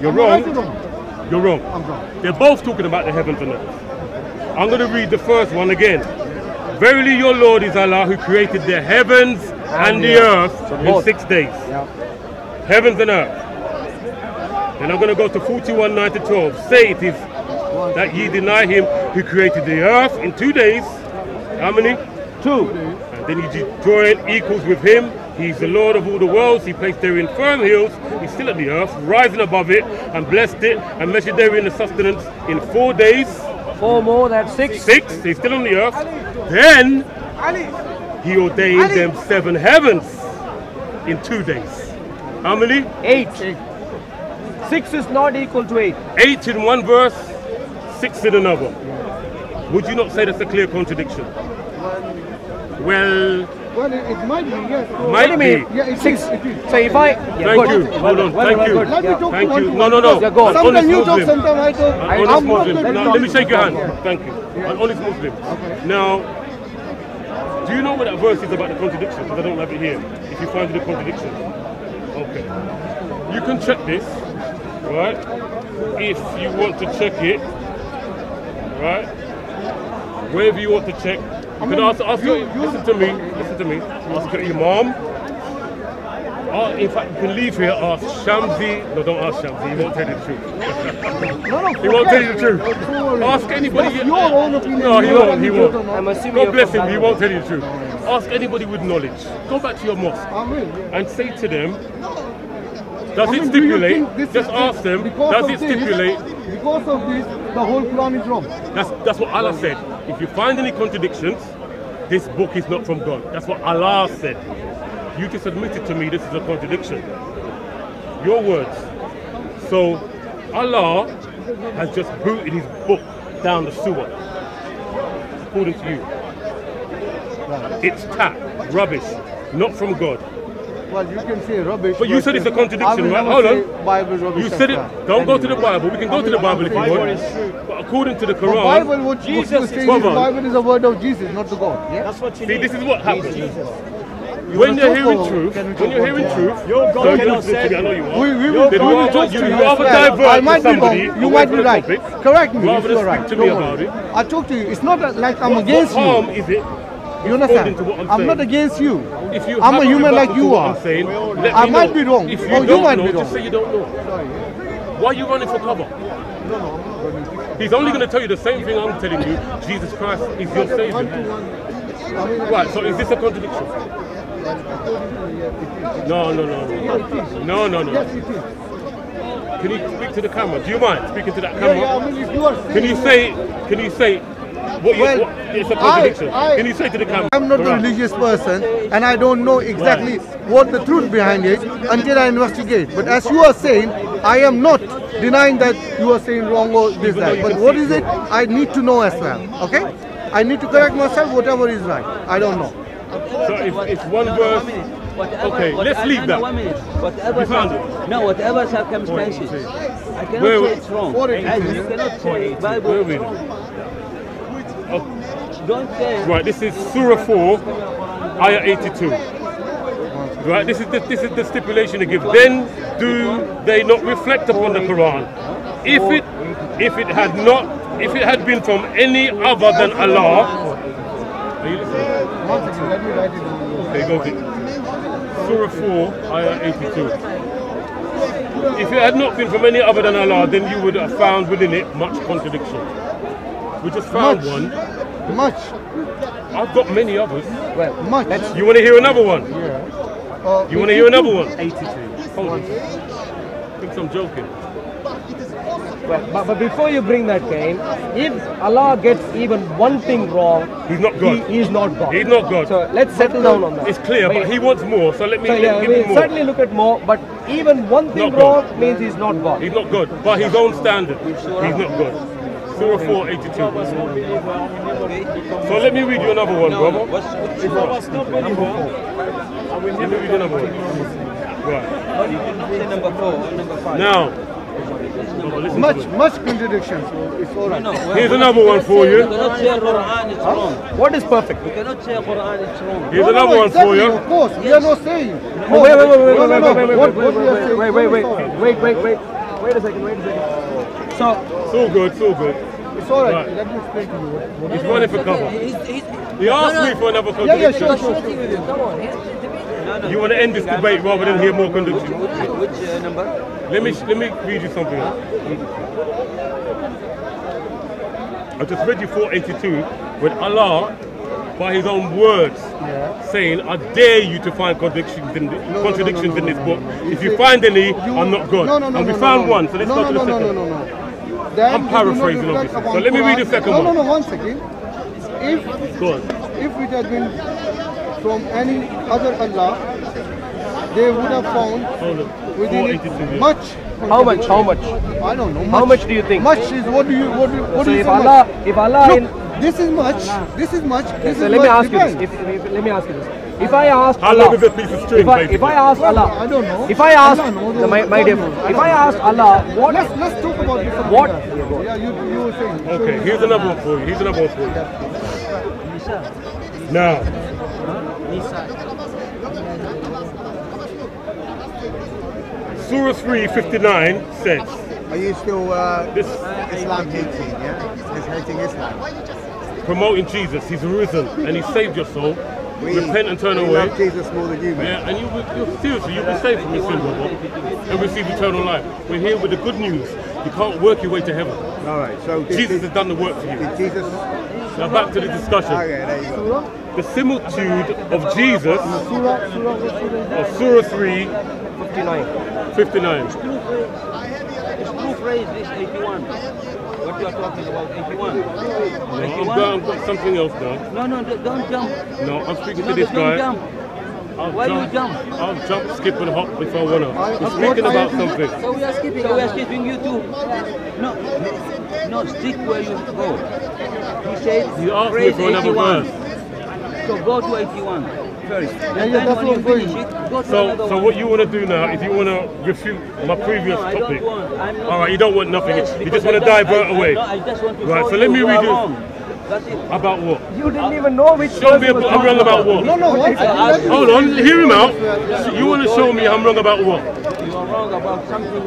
You're wrong. wrong? You're wrong. I'm wrong. They're both talking about the heavens and earth. I'm going to read the first one again. Verily your Lord is Allah who created the heavens and, the earth in both. six days. Yeah. Heavens and earth. Then I'm going to go to 41, 9 to 12. Say it is that ye deny him who created the earth in two days. How many? Two. And then you join equals with him. He's the Lord of all the worlds. He placed therein firm hills. He's still at the earth, rising above it, and blessed it, and measured therein the sustenance in four days. Four more, that's six. Six, he's still on the earth. Then he ordained them seven heavens in two days. How many? Eight. Six is not equal to eight. Eight in one verse, six in another. Would you not say that's a clear contradiction? Well, Well, it, it might be, yes. So- Might What do you mean? be. Yeah, it Six. is, it is. So if I. Yeah, Thank good. you. Hold on. well Thank done, you. well done. Let me talk Thank to one you. No, no, no. Yeah, go on. Sometimes you talk, sometimes I talk. An I, honest I'm not Muslim. going to Now, let me shake your hand. Yeah. Thank you. An honest Muslim. Okay. Now, do you know what that verse is about the contradiction? Because I don't have it here. If you find the contradiction. Okay. You can check this, right? If you want to check it, right? Wherever you want to check. You can ask, ask your, listen to me, listen to me. Ask your imam. Or in fact, you can leave here, ask Shamsi. No, don't ask Shamsi, he won't tell you the truth. No, no, He won't tell you the truth. Don't. Ask anybody. That's your own opinion. No, he You won't. He won't. I'm assuming God bless him. He won't tell you the truth. Ask anybody with knowledge. Go back to your mosque I and say to them, Does I it mean, do you stipulate- think this just is- ask them, does of it this- stipulate- Because of this, the whole Quran is wrong. That's that's what Allah said. If you find any contradictions, this book is not from God. That's what Allah said. You just admitted to me this is a contradiction. Your words. So Allah has just booted his book down the sewer. According to you. It's tap, rubbish, not from God. Well, you can say rubbish. But you said it's a contradiction, right? Hold on. Bible rubbish You said it. Don't go to the Bible. We can go to the Bible if you want. But according to the The Bible, Quran, what, what you Jesus say is- is the Bible is a word of Jesus, not the God. Yeah? That's what you see, need. this is what happens. You When you're hearing or truth, when you're hearing truth, Your God don't cannot listen to. I know you are. We, we will Then we will talk to you you rather divert I to might be wrong. somebody You might be right. topic, Correct me rather if you're speak right. to me about it. I talk to you. It's not like I'm What- against what you. harm is it? You understand? I'm I'm not against you. If you I'm a human like you are. I'm saying, I might know. be wrong, If you or you might know, be just wrong. say you don't know. Why are you running for cover? He's only going to tell you the same thing I'm telling you. Jesus Christ is your savior. Right. So is this a contradiction? No, no, no, no, no, no, no. Yes, it is. Can you speak to the camera? Do you mind speaking to that camera? yeah, I mean, if you are Can you say? Can you say? What? Well, what, it's a contradiction. I- I- can you say to the camera? I'm not a religious person and I don't know exactly what the truth behind it until I investigate. But as you are saying, I am not denying that you are saying wrong or this, Even that. But can what see is it? I need to know as well. Okay? I need to correct myself, whatever is right. I don't know. So if it's one verse. Okay, let's leave that. One minute. Whatever You found cir- no, whatever circumstances. I cannot Where- say it's wrong. What it And you cannot say Bible Where is we? wrong. Oh, right. This is Surah 4, Ayah 82. Right. This is the, this is the stipulation they give. Then do they not reflect upon the Quran? If it if it had not if it had been from any other than Allah. Okay, go. Surah 4, Ayah 82. If it had not been from any other than Allah, then you would have found within it much contradiction. We just found Much. one. Much, I've got many others. Well, much. You want to hear another one? Uh, You want to hear another one? 82. Hold on. Thinks I'm joking. Well, but, but before you bring that, game, if Allah gets even one thing wrong, He's not God. He, he is not God. He's not God. So let's settle down on that. It's clear, but he wants more. So let me So let yeah, me we give him more. certainly look at more, but even one thing Not God. wrong means he's not God. He's not God, by his own standard. He's not God. Surah 4, 82. So let me read you another one, brother. what's, what's Let me read you another one. Right. you can say number four number five. Now, brother, listen much, much contradiction. So it's all right. No, well, Here's we another one cannot for say- you. We cannot say Quran is wrong. What is perfect? We cannot say Quran is wrong. Here's No, no, another no, one exactly, for you. Of course, we are not saying. Oh, wait, wait, wait, wait, No, no, no. wait, wait, What- wait, what we are wait, saying- wait, wait, wait, Sorry. wait, wait, wait, wait a second, wait a second. So, It's all good, it's all good. It's all right. Right. Let me explain to you. what- what- He's running for cover. He asked me for another Yeah, yeah, contradiction. sure, sure. You want to end this debate rather than hear more contradiction? Which, which uh, number? Let me let me read you something. I just read you 482 when Allah, by His own words, saying, "I dare you to find contradictions in the, no, contradictions no, in this no, book. no. If You you say- find any, You- I'm not God." No, no, no, and we no, found no, one, so let's no, go no, to the no, second. no, no, no, no. Then I'm they do not paraphrasing, reflect obviously. upon So let me read the Quran. second no, one. No, no, one second. If if it had been from any other Allah, they would have found Hold on. within it much. how much? How much? I don't know. How much do you think? Much is what do you what do you, what So do you if say Allah, much? if Allah in, this is much. This is much. This so is let me much. ask you this. If, if, let me ask you this. If I ask How Allah, long is a piece of string, if I, if? I ask Allah, I don't know. if I ask, Allah knows. no, my, my dear, if I ask Allah, what Let's let's talk about this. What- Yeah, you you were saying. Okay, here's another one for you. Here's another one for you. Now, Surah 359 says, Are you still uh, This- Islam hating, yeah? Just hating Islam? promoting Jesus, He's risen and He saved your soul. We, Repent and turn we away. love Jesus more than you, man. Yeah, and you will, you'll, seriously, you'll be saved from your sin, brother, and receive eternal life. We're here with the good news. You can't work your way to heaven. All right, so did, Jesus did, has done the work for you. did Jesus... Now back to the discussion. Okay, there you go. The similitude of Jesus Surah, surah, what surah? Uh, of Surah 3, 59. 59. It's true phrase, this 81. What you are talking about, 81. No, I'm 81? got, I've got something else now. No, no, don't- jump. No, I'm speaking No, to this don't guy. jump. I'll Why jump, you jump? I'll jump, skip, and hop if I wanna. I'm speaking about something. So we are skipping. So we are skipping you too. No, no, stick where you go. He said, You asked me for another 81. verse. So go to 81 first. yeah, and then that's what I'm going. it, go to So, so one. what you want to do now? If you want to refute my previous No, I topic, want. I'm not- all right, you don't want nothing. Yes, you just want to don't- divert I- I- away. no, I just want to Right, so let me read you- wrong. That's it. About what? You didn't even know which Show me he was I'm wrong about what? No, no, one second. let me- Hold on, hear him out. So you want to show me I'm wrong about what? You are wrong about something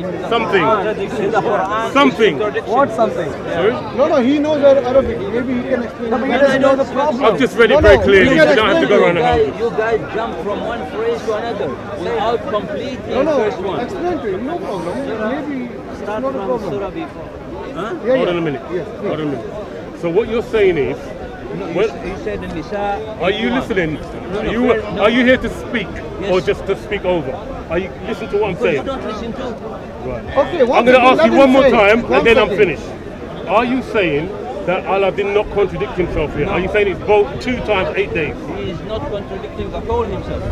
in the Something. Ah, Quran. In the Quran. Something. What something? Sorry? No, no, he knows Arabic. Maybe he can explain. No, but he doesn't know the problem. I've just read No, it very clearly. you You don't have to go You around the house. guys, you guys jump from one phrase to another without completing No, no, first one. explain to him. No problem. Maybe it's Start not a from problem. surah before. Huh? Yeah, Hold yeah. on a minute. Yes, Hold on a minute. So what you're saying is, No, you, Well- s- you said in Nisa. are you listening? No, Are you no. are you here to speak or just to speak over? Are you listen to what I'm But you saying? don't listen to. Right. Okay, one I'm going to ask you one more time and then I'm finished. Are you saying that Allah did not contradict himself here? Are you saying it's both two times eight days? He is not contradicting the whole himself.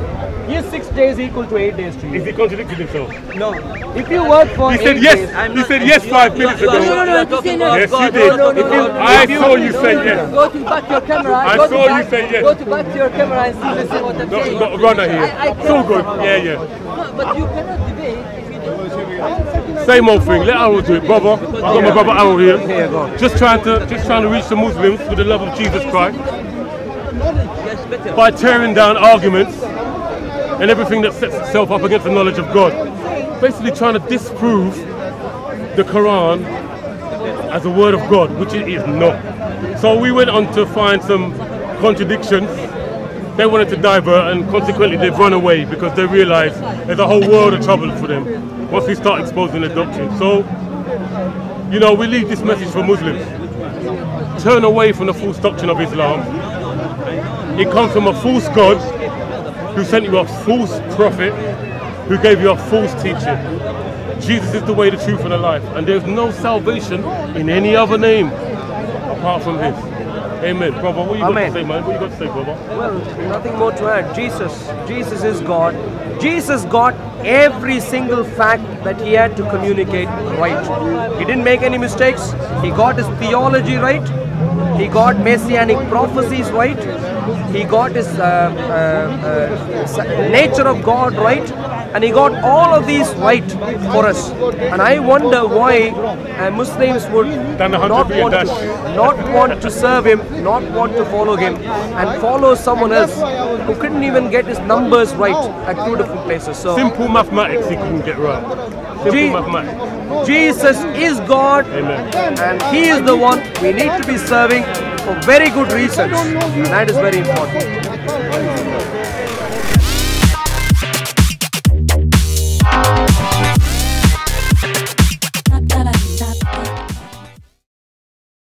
Yes, six days equal to eight days to Is he contradicting himself? No. If you work for He said yes. days, He not- said yes you- five you- minutes you ago. No, no, no, you say no. Yes, you did. No, no, no, If you- no, no. I saw you say yes. Go to back your camera. I saw you back, say yes. Go to back to your camera and see, listen what I'm Not, saying. not runner here. I- I It's all good. Yeah, yeah. No, but you cannot debate if you don't. Same old thing. Let Arul do it, brother. I've got my brother Arul here. Just trying to just trying to reach the Muslims with the love of Jesus Christ by tearing down arguments and everything that sets itself up against the knowledge of God. Basically trying to disprove the Quran as a word of God, which it is not. So we went on to find some contradictions. They wanted to divert and consequently they've run away because they realize there's a whole world of trouble for them once we start exposing the doctrine. So, you know, we leave this message for Muslims. Turn away from the false doctrine of Islam. It comes from a false God who sent you a false prophet who gave you a false teaching. Jesus is the way, the truth, and the life. And there's no salvation in any other name apart from His. Amen. Brother, what you got to say, man? What you got to say, brother? well, nothing more to add. Jesus, Jesus is God. Jesus got every single fact that he had to communicate right. He didn't make any mistakes. He got his theology right. He got messianic prophecies right. He got his uh, uh, uh, nature of God right. And he got all of these right for us. And I wonder why uh, Muslims would Done a hundred not want to, not want to serve him, not want to follow him, and follow someone else who couldn't even get his numbers right at two different places. So Simple mathematics he couldn't get right. Simple Je- mathematics. Jesus is God, Amen. and He is the one we need to be serving for very good reasons, and that is very important.